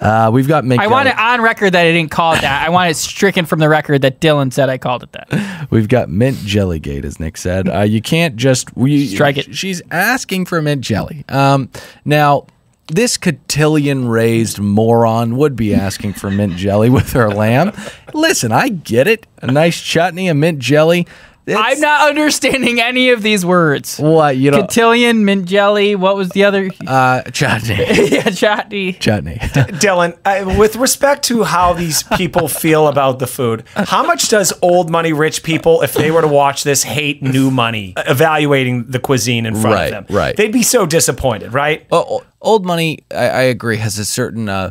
C: Uh, we've got.
A: I want it on record that I didn't call it that. I want it stricken from the record that Dylan said I called it that.
C: We've got mint jellygate, as Nick said. Uh, you can't just we
A: Strike it.
C: She's asking for mint jelly. Um, now. This cotillion raised moron would be asking for mint jelly with her lamb. Listen, I get it. A nice chutney, a mint jelly. It's-
A: I'm not understanding any of these words.
C: What you know?
A: Cotillion, mint jelly. What was the other?
C: Uh, chutney.
A: yeah, chutney.
C: chutney.
B: Dylan, uh, with respect to how these people feel about the food, how much does old money rich people, if they were to watch this, hate new money evaluating the cuisine in front
C: Right,
B: of them?
C: right.
B: They'd be so disappointed, right?
C: O- old money, I, I agree, has a certain uh,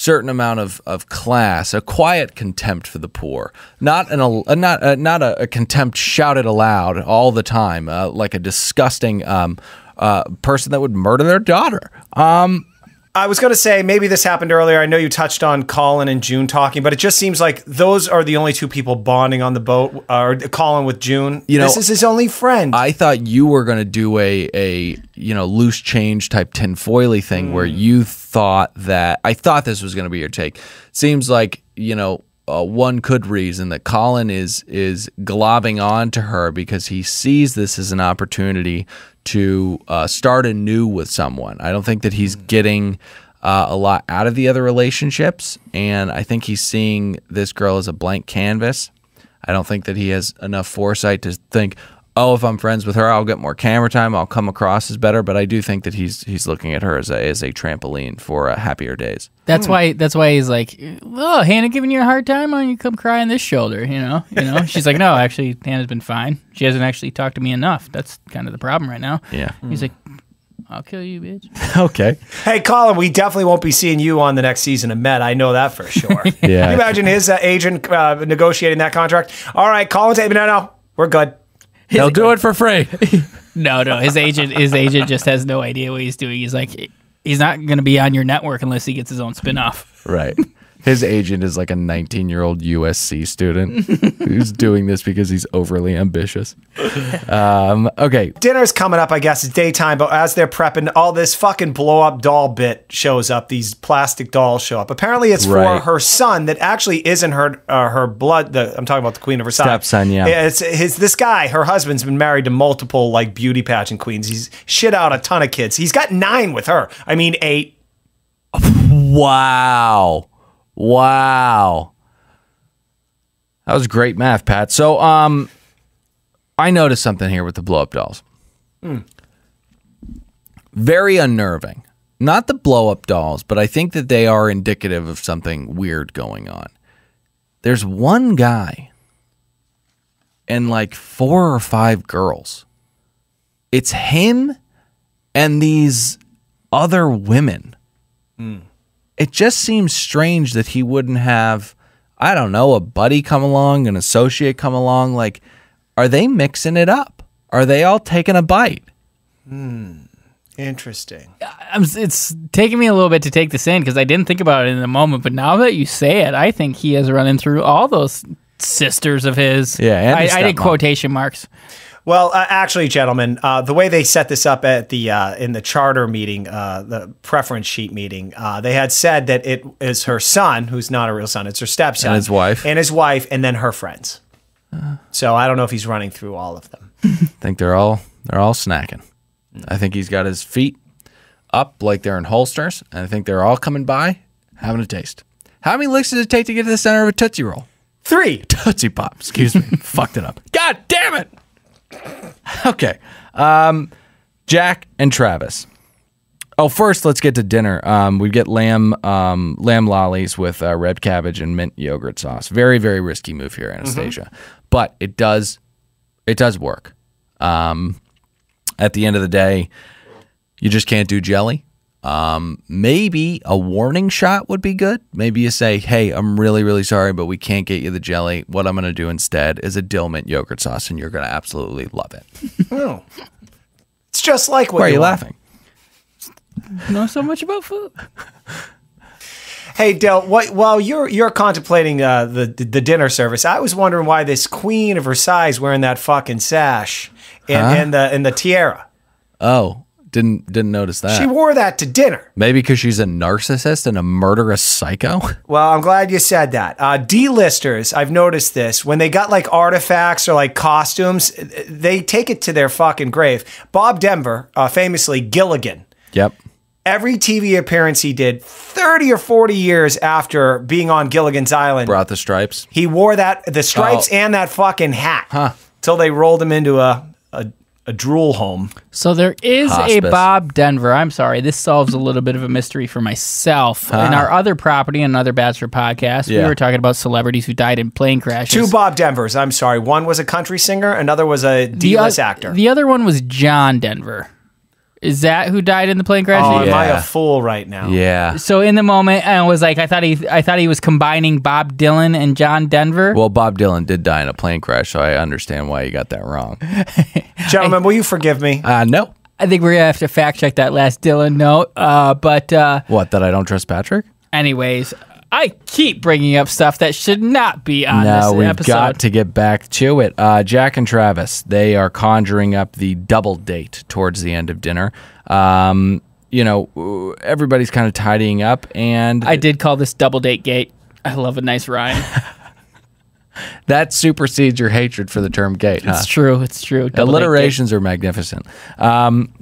C: certain amount of, of class, a quiet contempt for the poor, not an a, not a, not a, a contempt shouted aloud all the time, uh, like a disgusting um, uh, person that would murder their daughter. Um,
B: I was going to say maybe this happened earlier. I know you touched on Colin and June talking, but it just seems like those are the only two people bonding on the boat. uh, Or Colin with June.
C: You know,
B: this is his only friend.
C: I thought you were going to do a a you know loose change type tinfoily thing where you thought that I thought this was going to be your take. Seems like you know uh, one could reason that Colin is is globbing on to her because he sees this as an opportunity to uh, start anew with someone. I don't think that he's getting. Uh, a lot out of the other relationships, and I think he's seeing this girl as a blank canvas. I don't think that he has enough foresight to think, oh, if I'm friends with her, I'll get more camera time. I'll come across as better. But I do think that he's he's looking at her as a as a trampoline for uh, happier days.
A: That's why. That's why he's like, "Oh, Hannah giving you a hard time. Why don't you come cry on this shoulder?" You know. You know. She's like, "No, actually, Hannah's been fine. She hasn't actually talked to me enough. That's kind of the problem right now."
C: Yeah.
A: He's like, "I'll kill you, bitch."
C: okay.
B: Hey, Colin, we definitely won't be seeing you on the next season of Med. I know that for sure.
C: Yeah.
B: Can you imagine his uh, agent uh, negotiating that contract? All right, Colin's hey, no, no, we're good.
C: They'll do oh. it for free.
A: No, no. His agent, his agent just has no idea what he's doing. He's like, he's not going to be on your network unless he gets his own spinoff.
C: right. His agent is like a 19 year old USC student who's doing this because he's overly ambitious. Um, okay.
B: Dinner's coming up, I guess. It's daytime, but as they're prepping, all this fucking blow up doll bit shows up. These plastic dolls show up. Apparently, it's
C: Right.
B: for her son that actually isn't her uh, her blood. The, I'm talking about the Queen of Versailles.
C: Stepson, yeah.
B: It's his this guy. Her husband's been married to multiple like beauty pageant queens. He's shit out a ton of kids. He's got nine with her. I mean, eight.
C: Wow. Wow. That was great math, Pat. So, um, I noticed something here with the blow up dolls. Very unnerving. Not the blow up dolls, but I think that they are indicative of something weird going on. There's one guy and like four or five girls. It's him and these other women it just seems strange that he wouldn't have i don't know a buddy come along an associate come along like are they mixing it up are they all taking a bite Hmm.
B: Interesting.
A: I'm, it's taking me a little bit to take this in because I didn't think about it in the moment. But now that you say it, I think he is running through all those sisters of his.
C: Yeah, and
A: I,
C: his
A: I did quotation marks.
B: Well, uh, actually, gentlemen, uh, the way they set this up at the uh, in the charter meeting, uh, the preference sheet meeting, uh, they had said that it is her son, who's not a real son, it's her stepson,
C: And his wife.
B: and his wife, and then her friends. So I don't know if he's running through all of them.
C: i think they're all they're all snacking i think he's got his feet up like they're in holsters and i think they're all coming by having a taste how many licks does it take to get to the center of a tootsie roll
B: Three.
C: Tootsie Pop. Excuse me. Fucked it up. God damn it. Okay. Um, Jack and Travis. Oh, first let's get to dinner. Um, we get lamb um, lamb lollies with uh, red cabbage and mint yogurt sauce. Very very risky move here, Anastasia, but it does it does work. Um, at the end of the day, you just can't do jelly. Um, maybe a warning shot would be good. Maybe you say, "Hey, I'm really, really sorry, but we can't get you the jelly. What I'm going to do instead is a dill mint yogurt sauce, and you're going to absolutely love it."
B: Oh. It's just like what
C: Why are you
B: want.
C: laughing?
A: Know so much about food.
B: Hey, Dale, what, while you're you're contemplating uh, the, the dinner service, I was wondering why this Queen of Versailles is wearing that fucking sash and, and the and the tiara.
C: Oh, didn't didn't notice that.
B: She wore that to dinner.
C: Maybe because she's a narcissist and a murderous psycho.
B: Well, I'm glad you said that. Uh, D-listers, I've noticed this. When they got like artifacts or like costumes, they take it to their fucking grave. Bob Denver, uh, famously Gilligan,
C: yep.
B: every TV appearance he did 30 or 40 years after being on Gilligan's Island,
C: Brought the stripes.
B: he wore that the stripes
C: Oh.
B: and that fucking hat Huh. till they rolled him into a, a, a drool home.
A: So there is a Bob Denver. I'm sorry, this solves a little bit of a mystery for myself. Ah. In our other property, another Bachelor podcast, we were talking about celebrities who died in plane crashes.
B: Two Bob Denvers, I'm sorry. One was a country singer, another was a
A: the,
B: D-list
A: oth-
B: actor.
A: The other one was John Denver. Is that who died in the plane crash?
B: oh, am I
C: Yeah.
B: a fool right now?
C: Yeah.
A: So in the moment, I was like, I thought he, I thought he was combining Bob Dylan and John Denver.
C: Well, Bob Dylan did die in a plane crash, so I understand why you got that wrong.
B: Gentlemen, will you forgive me?
C: Uh, no.
A: I think we're gonna have to fact check that last Dylan note. Uh, but uh,
C: What? That I don't trust Patrick?
A: anyways, I keep bringing up stuff that should not be on
C: No,
A: this
C: we've
A: episode.
C: got to get back to it. Uh, Jack and Travis, they are conjuring up the double date towards the end of dinner. Um, you know, everybody's kind of tidying up, and
A: I did call this double date gate. I love a nice rhyme.
C: that supersedes your hatred for the term gate. Huh?
A: It's true. It's true. Double.
C: Alliterations are magnificent. Um,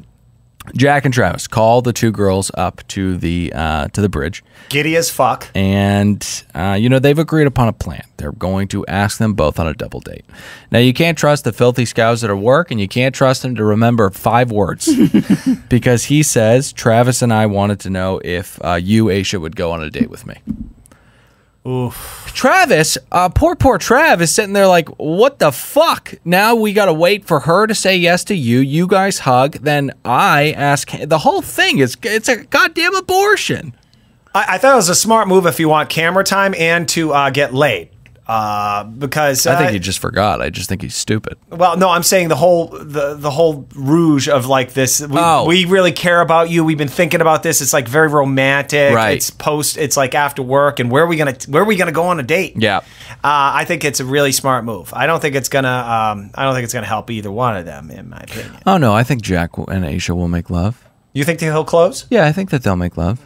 C: Jack and Travis call the two girls up to the uh, to the bridge,
B: Giddy as fuck.
C: and uh, you know they've agreed upon a plan. They're going to ask them both on a double date. Now you can't trust the filthy Scouser at work, and you can't trust him to remember five words because he says Travis and I wanted to know if uh, you, Aesha, would go on a date with me. Travis, uh, poor poor Trav is sitting there like, what the fuck? Now we gotta wait for her to say yes to you. You guys hug, then I ask. The whole thing is it's a goddamn abortion.
B: I, I thought it was a smart move if you want camera time and to uh, get laid. Uh, because
C: I think
B: uh,
C: he just forgot. I just think he's stupid.
B: Well, no, I'm saying the whole the the whole rouge of like this. We,
C: Oh.
B: we really care about you. We've been thinking about this. It's like very romantic.
C: Right.
B: It's post. It's like after work, and where are we gonna where are we gonna go on a date?
C: Yeah.
B: Uh, I think it's a really smart move. I don't think it's gonna. Um, I don't think it's gonna help either one of them, in my opinion.
C: Oh no, I think Jack and Aesha will make love.
B: You think he'll close?
C: Yeah, I think that they'll make love.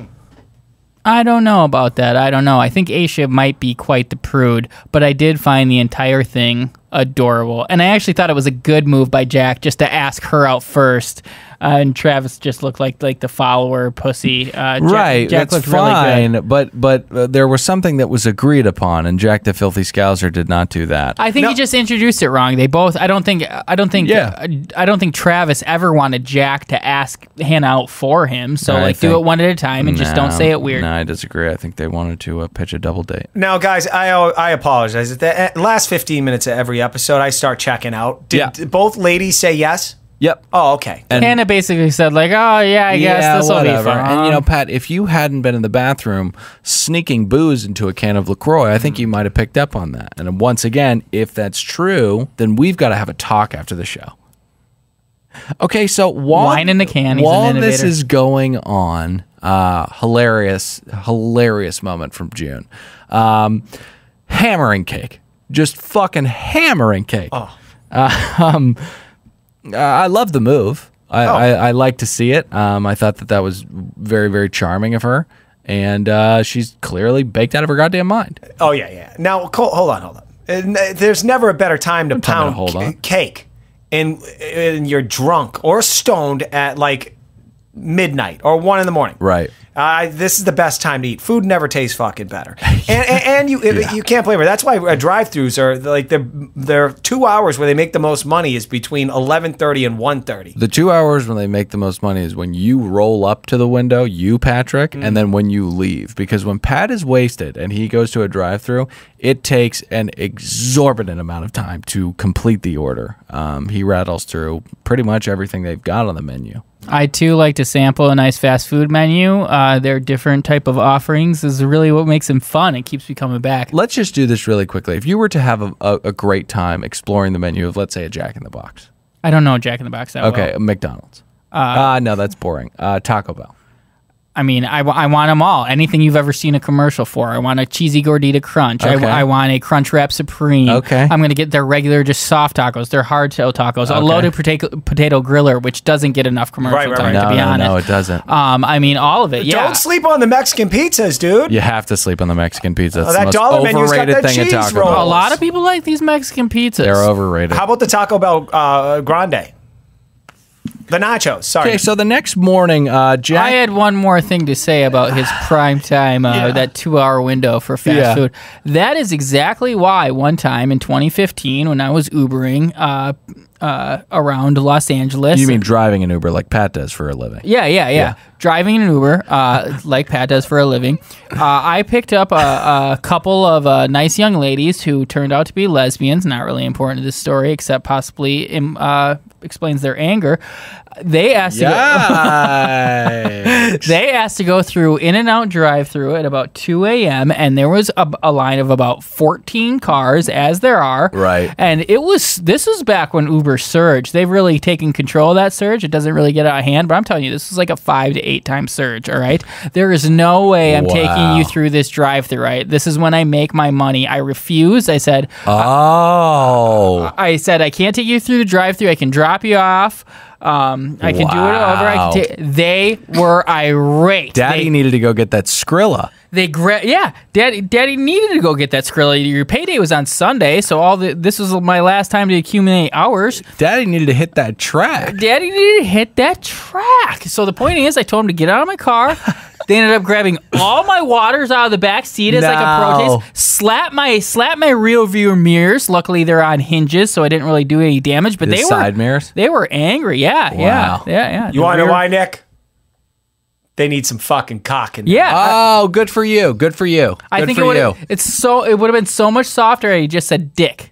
A: I don't know about that. I don't know. I think Aesha might be quite the prude, but I did find the entire thing adorable. And I actually thought it was a good move by Jack just to ask her out first. Uh, and Travis just looked like like the follower pussy. Uh, Jack,
C: right,
A: Jack
C: that's
A: looked really
C: fine.
A: good.
C: But but uh, there was something that was agreed upon, and Jack the Filthy Scouser did not do that.
A: I think
B: No.
A: he just introduced it wrong. They both. I don't think. I don't think.
C: Yeah.
A: I don't think Travis ever wanted Jack to ask Hannah out for him. So
C: I
A: like, do it one at a time and just don't say it weird.
C: No, I disagree. I think they wanted to uh, pitch a double date.
B: Now, guys, I I apologize. At the uh, last 15 minutes of every episode, I start checking out. Did,
C: Yeah.
B: did both ladies say yes?
C: Yep.
B: Oh, okay.
C: And-
A: Hannah basically said like, "Oh yeah, I guess this will be
C: whatever.
A: fun."
C: And you know, Pat, if you hadn't been in the bathroom sneaking booze into a can of Lacroix, I think you might have picked up on that. And once again, if that's true, then we've got to have a talk after the show. Okay, so while
A: Wine in the can, he's an
C: while this is going on, uh, hilarious, hilarious moment from June. Um, hammering cake, just fucking hammering cake.
B: Oh.
C: um, uh, I love the move. I,
B: Oh.
C: I, I like to see it. Um, I thought that that was very, very charming of her, and uh, she's clearly baked out of her goddamn mind.
B: Oh yeah, yeah. Now, hold on, hold on. Uh, There's never a better time to
C: to
B: pound
C: hold
B: ca-
C: on.
B: cake, and and you're drunk or stoned at like midnight or one in the morning.
C: Right.
B: Uh, this is the best time to eat. Food never tastes fucking better, and and, and you you can't blame her. That's why uh, drive-throughs are like they're they're two hours where they make the most money is between eleven thirty and one thirty.
C: The two hours when they make the most money is when you roll up to the window, you Patrick, and then when you leave. Because when Pat is wasted and he goes to a drive-through, it takes an exorbitant amount of time to complete the order. Um, he rattles through pretty much everything they've got on the menu.
A: I too like to sample a nice fast food menu. Uh, their different type of offerings is really what makes them fun. It keeps me coming back.
C: Let's just do this really quickly. If you were to have a, a, a great time exploring the menu of, let's say, a Jack in the Box,
A: I don't know Jack in the Box that
C: okay,
A: well.
C: McDonald's. Uh, no, that's boring. Uh, Taco Bell.
A: I mean, I, I want them all. Anything you've ever seen a commercial for. I want a cheesy gordita crunch. I,
C: Okay.
A: I want a crunch wrap supreme.
C: Okay.
A: I'm gonna get their regular, just soft tacos. Their hardshell tacos. A loaded potato potato griller, which doesn't get enough commercial
B: Right, right,
A: time
B: right.
C: No,
A: to be honest.
C: no, it doesn't.
A: Um, I mean, all of it. Yeah.
B: Don't sleep on the Mexican pizzas, dude.
C: You have to sleep on the Mexican pizzas.
B: Oh, that
C: the
B: dollar menu's got that
C: thing
B: cheese
C: Taco
B: roll.
A: A lot of people like these Mexican pizzas.
C: They're overrated.
B: How about the Taco Bell uh, Grande? The nachos. Sorry.
C: Okay, so the next morning, uh, Jack.
A: I had one more thing to say about his prime time, uh, that two hour window for fast
C: Yeah.
A: food. That is exactly why one time in 2015, when I was Ubering uh, uh, around Los Angeles.
C: you mean driving an Uber like Pat does for a living?
A: Yeah, yeah, yeah. Driving an Uber, uh, like Pat does for a living. Uh, I picked up a, a couple of uh, nice young ladies who turned out to be lesbians. Not really important to this story, except possibly im- uh, explains their anger. They asked to go. They asked to go through In-N-Out drive through at about 2 a.m. and there was a, a line of about 14 cars, as there are.
C: Right.
A: And it was this was back when Uber surged. They've really taken control of that surge. It doesn't really get out of hand, but I'm telling you, this is like a five to eight time surge. All right. There is no way I'm taking you through this drive through. Right. This is when I make my money. I refused. I said.
C: oh.
A: I said I can't take you through the drive-through. I can drop you off. Um, I can do it over. I can ta- they were irate.
C: Daddy
A: they,
C: needed to go get that Skrilla.
A: they gra- yeah, daddy, daddy needed to go get that Skrilla. Your payday was on Sunday, so all the this was my last time to accumulate hours.
C: Daddy needed to hit that track.
A: Daddy needed to hit that track. So the point is, I told him to get out of my car. They ended up grabbing all my waters out of the back seat as like a protest. Slap my slap my rear view mirrors. Luckily they're on hinges, so I didn't really do any damage. But
C: The
A: they
C: side
A: were
C: mirrors?
A: They were angry. Yeah, yeah,
C: Wow.
A: yeah, yeah.
B: You want to know why, Nick? They need some fucking cock in there.
A: Yeah.
C: Oh, good for you. Good for you.
A: I think
C: for
A: it would
C: you.
A: it's so it would have been so much softer if you just said dick.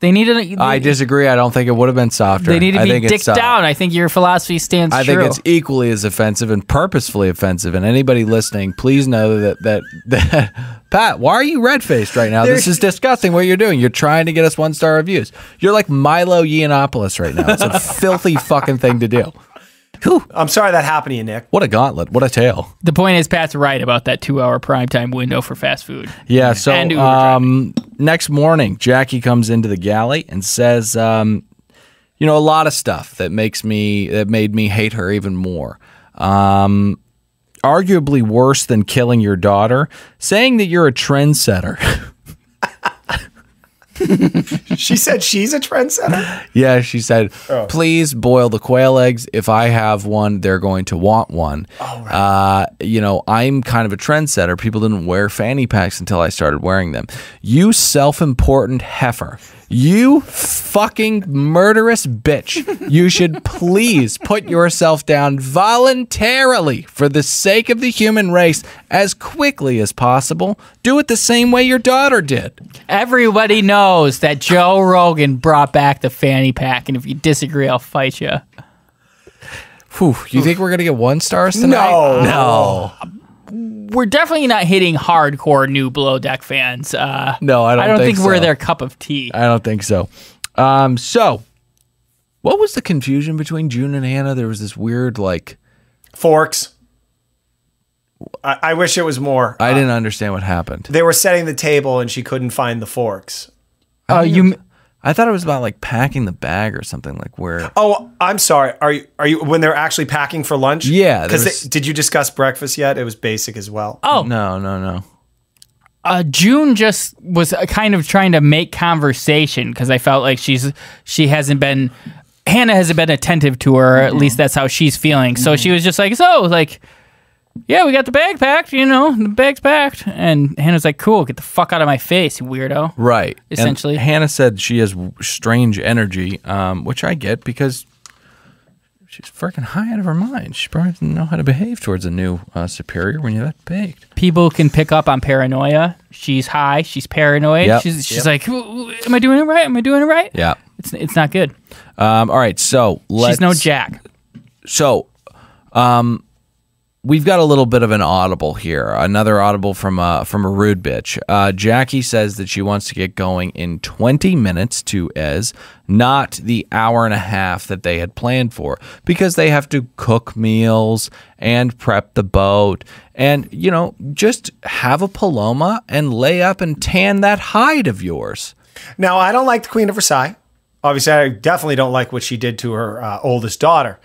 A: They needed
C: I disagree. I don't think it would have been softer.
A: they need to
C: I
A: be
C: think
A: dick
C: uh,
A: down. I think your philosophy stands
C: I
A: true.
C: think it's equally as offensive and purposefully offensive. And anybody listening, please know that that, that Pat, why are you red faced right now? This is disgusting. What you're doing? You're trying to get us one star reviews. You're like Milo Yiannopoulos right now. It's a filthy fucking thing to do. Whew.
B: I'm sorry that happened to you, Nick.
C: What a gauntlet. What a tale.
A: the point is Pat's right about that two hour primetime window for fast food.
C: Yeah. So
A: And Uber
C: um, next morning, Jackie comes into the galley and says, um, you know, a lot of stuff that makes me that made me hate her even more. Um, arguably worse than killing your daughter, saying that you're a trendsetter.
B: She said she's a trendsetter.
C: yeah, she said, please boil the quail eggs. If I have one, they're going to want one. uh, you know, I'm kind of a trendsetter. People didn't wear fanny packs until I started wearing them. You self important heifer. You fucking murderous bitch. You should please put yourself down voluntarily for the sake of the human race as quickly as possible. Do it the same way your daughter did.
A: Everybody knows that Joe Rogan brought back the fanny pack, and if you disagree, I'll fight you.
C: Whew, you think we're gonna get one stars tonight?
B: No.
C: no,
A: We're definitely not hitting hardcore new Below Deck fans. Uh,
C: no. I don't.
A: I don't think,
C: think,
A: we're
C: so.
A: their cup of tea.
C: I don't think so. Um, so what was the confusion between June and Hannah? There was this weird like
B: Forks. I, I wish it was more.
C: I didn't understand what happened.
B: they were setting the table and she couldn't find the forks.
A: Uh, you
C: I thought it was about like packing the bag or something like where.
B: Oh, I'm sorry. Are you are you when they're actually packing for lunch?
C: Yeah,
B: Because
C: was-
B: did you discuss breakfast yet? It was basic as well.
A: oh
C: No, no, no.
A: uh, June just was uh, kind of trying to make conversation because I felt like she's she hasn't been Hannah hasn't been attentive to her. At least that's how she's feeling. So she was just like, so like, yeah, we got the bag packed. You know, the bag's packed. And Hannah's like, cool, get the fuck out of my face, you weirdo.
C: Right. And
A: Essentially.
C: Hannah said she has strange energy, um, which I get because she's freaking high out of her mind. She probably doesn't know how to behave towards a new uh, superior when you're that baked.
A: People can pick up on paranoia. She's high. She's paranoid.
C: Yep.
A: She's she's like, am I doing it right? Am I doing it right?
C: Yeah.
A: It's it's not good.
C: Um, all right. So let's.
A: She's no Jack.
C: So, um, we've got a little bit of an audible here. Another audible from uh, from a rude bitch. Uh, Jackie says that she wants to get going in 20 minutes to Eze, not the hour and a half that they had planned for, because they have to cook meals and prep the boat, and you know, just have a paloma and lay up and tan that hide of yours.
B: Now, I don't like the Queen of Versailles. Obviously, I definitely don't like what she did to her uh, oldest daughter.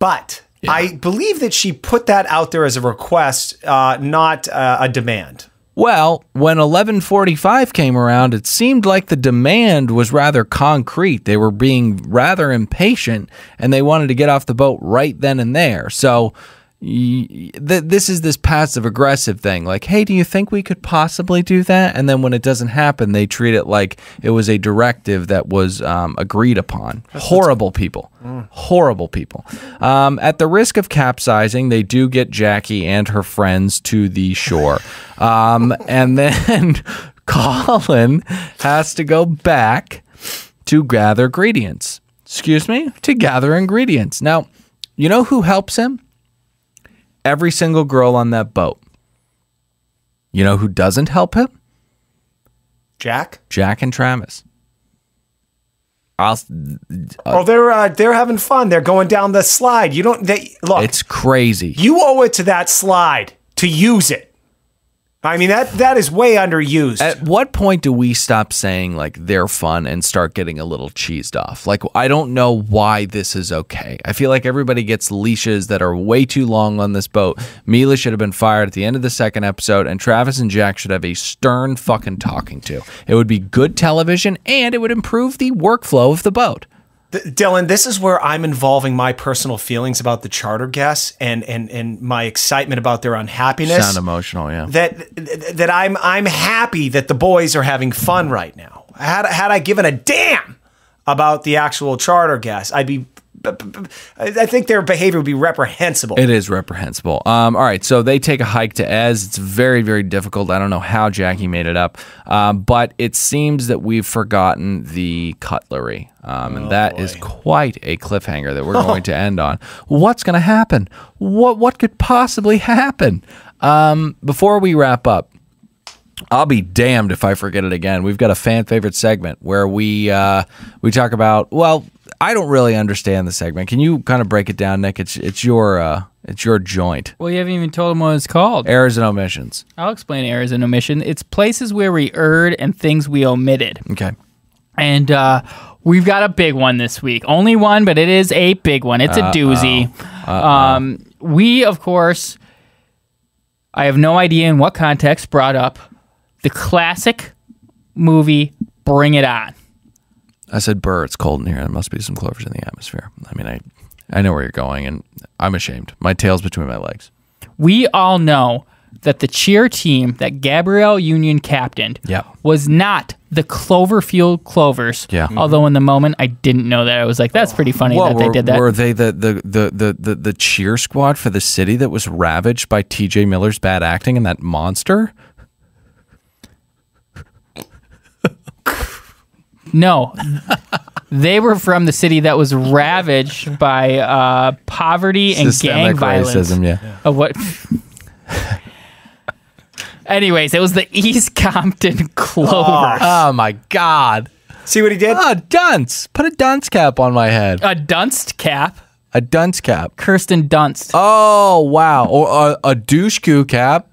B: But I believe that she put that out there as a request, uh, not uh, a demand.
C: Well, when 1145 came around, it seemed like the demand was rather concrete. They were being rather impatient and they wanted to get off the boat right then and there. So y- th- this is this passive aggressive thing like, hey, do you think we could possibly do that? And then when it doesn't happen, they treat it like it was a directive that was um, agreed upon. Horrible people. Horrible people. Um, at the risk of capsizing, they do get Jackie and her friends to the shore. Um, and then Colin has to go back to gather ingredients. Excuse me? To gather ingredients. Now, you know who helps him? Every single girl on that boat. You know who doesn't help him?
B: Jack?
C: Jack and Travis. I'll,
B: oh, they're uh, they're having fun. They're going down the slide. You don't. They look.
C: it's crazy.
B: you owe it to that slide to use it. I mean that that is way underused.
C: At what point do we stop saying like they're fun and start getting a little cheesed off? Like I don't know why this is okay. I feel like everybody gets leashes that are way too long on this boat. Mila should have been fired at the end of the second episode, and Travis and Jack should have a stern fucking talking to. It would be good television and it would improve the workflow of the boat.
B: Th- Dylan, this is where I'm involving my personal feelings about the charter guests and and and my excitement about their unhappiness.
C: Sound emotional, yeah.
B: that that I'm I'm happy that the boys are having fun right now. Had had I given a damn about the actual charter guests, I'd be. I think their behavior would be reprehensible.
C: It is reprehensible. Um, all right, so they take a hike to Eze. It's very, very difficult. I don't know how Jackie made it up, um, but it seems that we've forgotten the cutlery, um, and that is quite a cliffhanger that we're going to end on. What's going to happen? What what could possibly happen? Um, before we wrap up, I'll be damned if I forget it again. We've got a fan favorite segment where we uh, we talk about. Well, I don't really understand the segment. Can you kind of break it down, Nick? It's it's your uh, it's your joint.
A: Well, you haven't even told them what it's called.
C: Errors and omissions.
A: I'll explain errors and omission. It's places where we erred and things we omitted.
C: Okay.
A: And uh, we've got a big one this week. Only one, but it is a big one. It's a doozy. Um, we, of course, I have no idea in what context, brought up the classic movie Bring It On.
C: I said, "Burr, it's cold in here. There must be some clovers in the atmosphere." I mean, I I know where you're going, and I'm ashamed. My tail's between my legs.
A: We all know that the cheer team that Gabrielle Union captained
C: Yep.
A: was not the Cloverfield Clovers.
C: Yeah.
A: Although in the moment I didn't know that. I was like, that's pretty funny that
C: were,
A: they did that.
C: were they the, the, the, the, the, the cheer squad for the city that was ravaged by T.J. Miller's bad acting and that monster?
A: No. they were from the city that was ravaged by uh, poverty and gang
C: Systemic
A: violence.
C: racism, yeah.
A: Of what? Anyways, it was the East Compton Clovers.
C: Oh my God!
B: See what he did?
C: Oh, dunce! Put a dunce cap on my head.
A: a Dunst cap.
C: A dunce cap.
A: Kirsten Dunst.
C: Oh wow! Or a, a douche cap.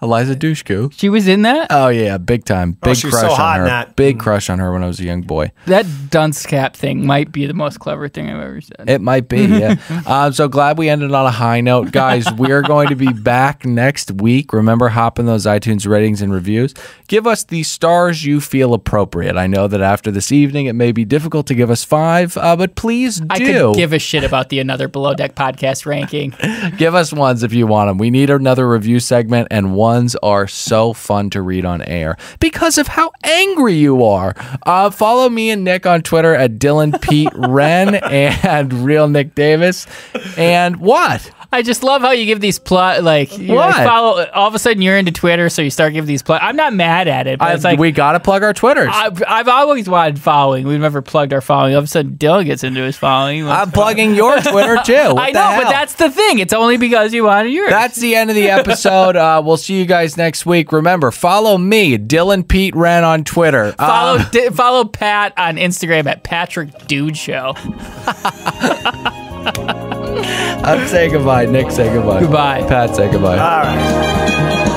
C: Eliza Dushku.
A: She was in that?
C: Oh yeah, big time. Big
B: she was
C: crush
B: so hot
C: on
B: in
C: her.
B: that.
C: Big crush on her when I was a young boy.
A: that dunce cap thing might be the most clever thing I've ever said.
C: It might be, yeah. I'm so glad we ended on a high note. Guys, we're going to be back next week. Remember, hop in those iTunes ratings and reviews. Give us the stars you feel appropriate. I know that after this evening, it may be difficult to give us five, uh, but please do.
A: I could give a shit about the Another Below Deck podcast ranking.
C: Give us ones if you want them. We need another review segment, and ones are so fun to read on air because of how angry you are. Uh, follow me and Nick on Twitter at Dylan Pete Wren and Real Nick Davis. And what?
A: I just love how you give these plot like you follow. All of a sudden, you're into Twitter, so you start giving these plot. I'm not mad at it, but
C: I,
A: it's like
C: we got to plug our Twitters.
A: I've, I've always wanted following. We've never plugged our following. All of a sudden, Dylan gets into his following.
C: I'm plugging your Twitter too.
A: I know, but that's the thing. It's only because you wanted yours.
C: That's the end of the episode. Uh, we'll see you guys next week. Remember, follow me, Dylan Pete Wren on Twitter. Uh,
A: follow di- follow Pat on Instagram at Patrick Dude Show.
C: Uh, say goodbye. Nick, say goodbye.
A: Goodbye.
C: Pat, say goodbye.
B: All right.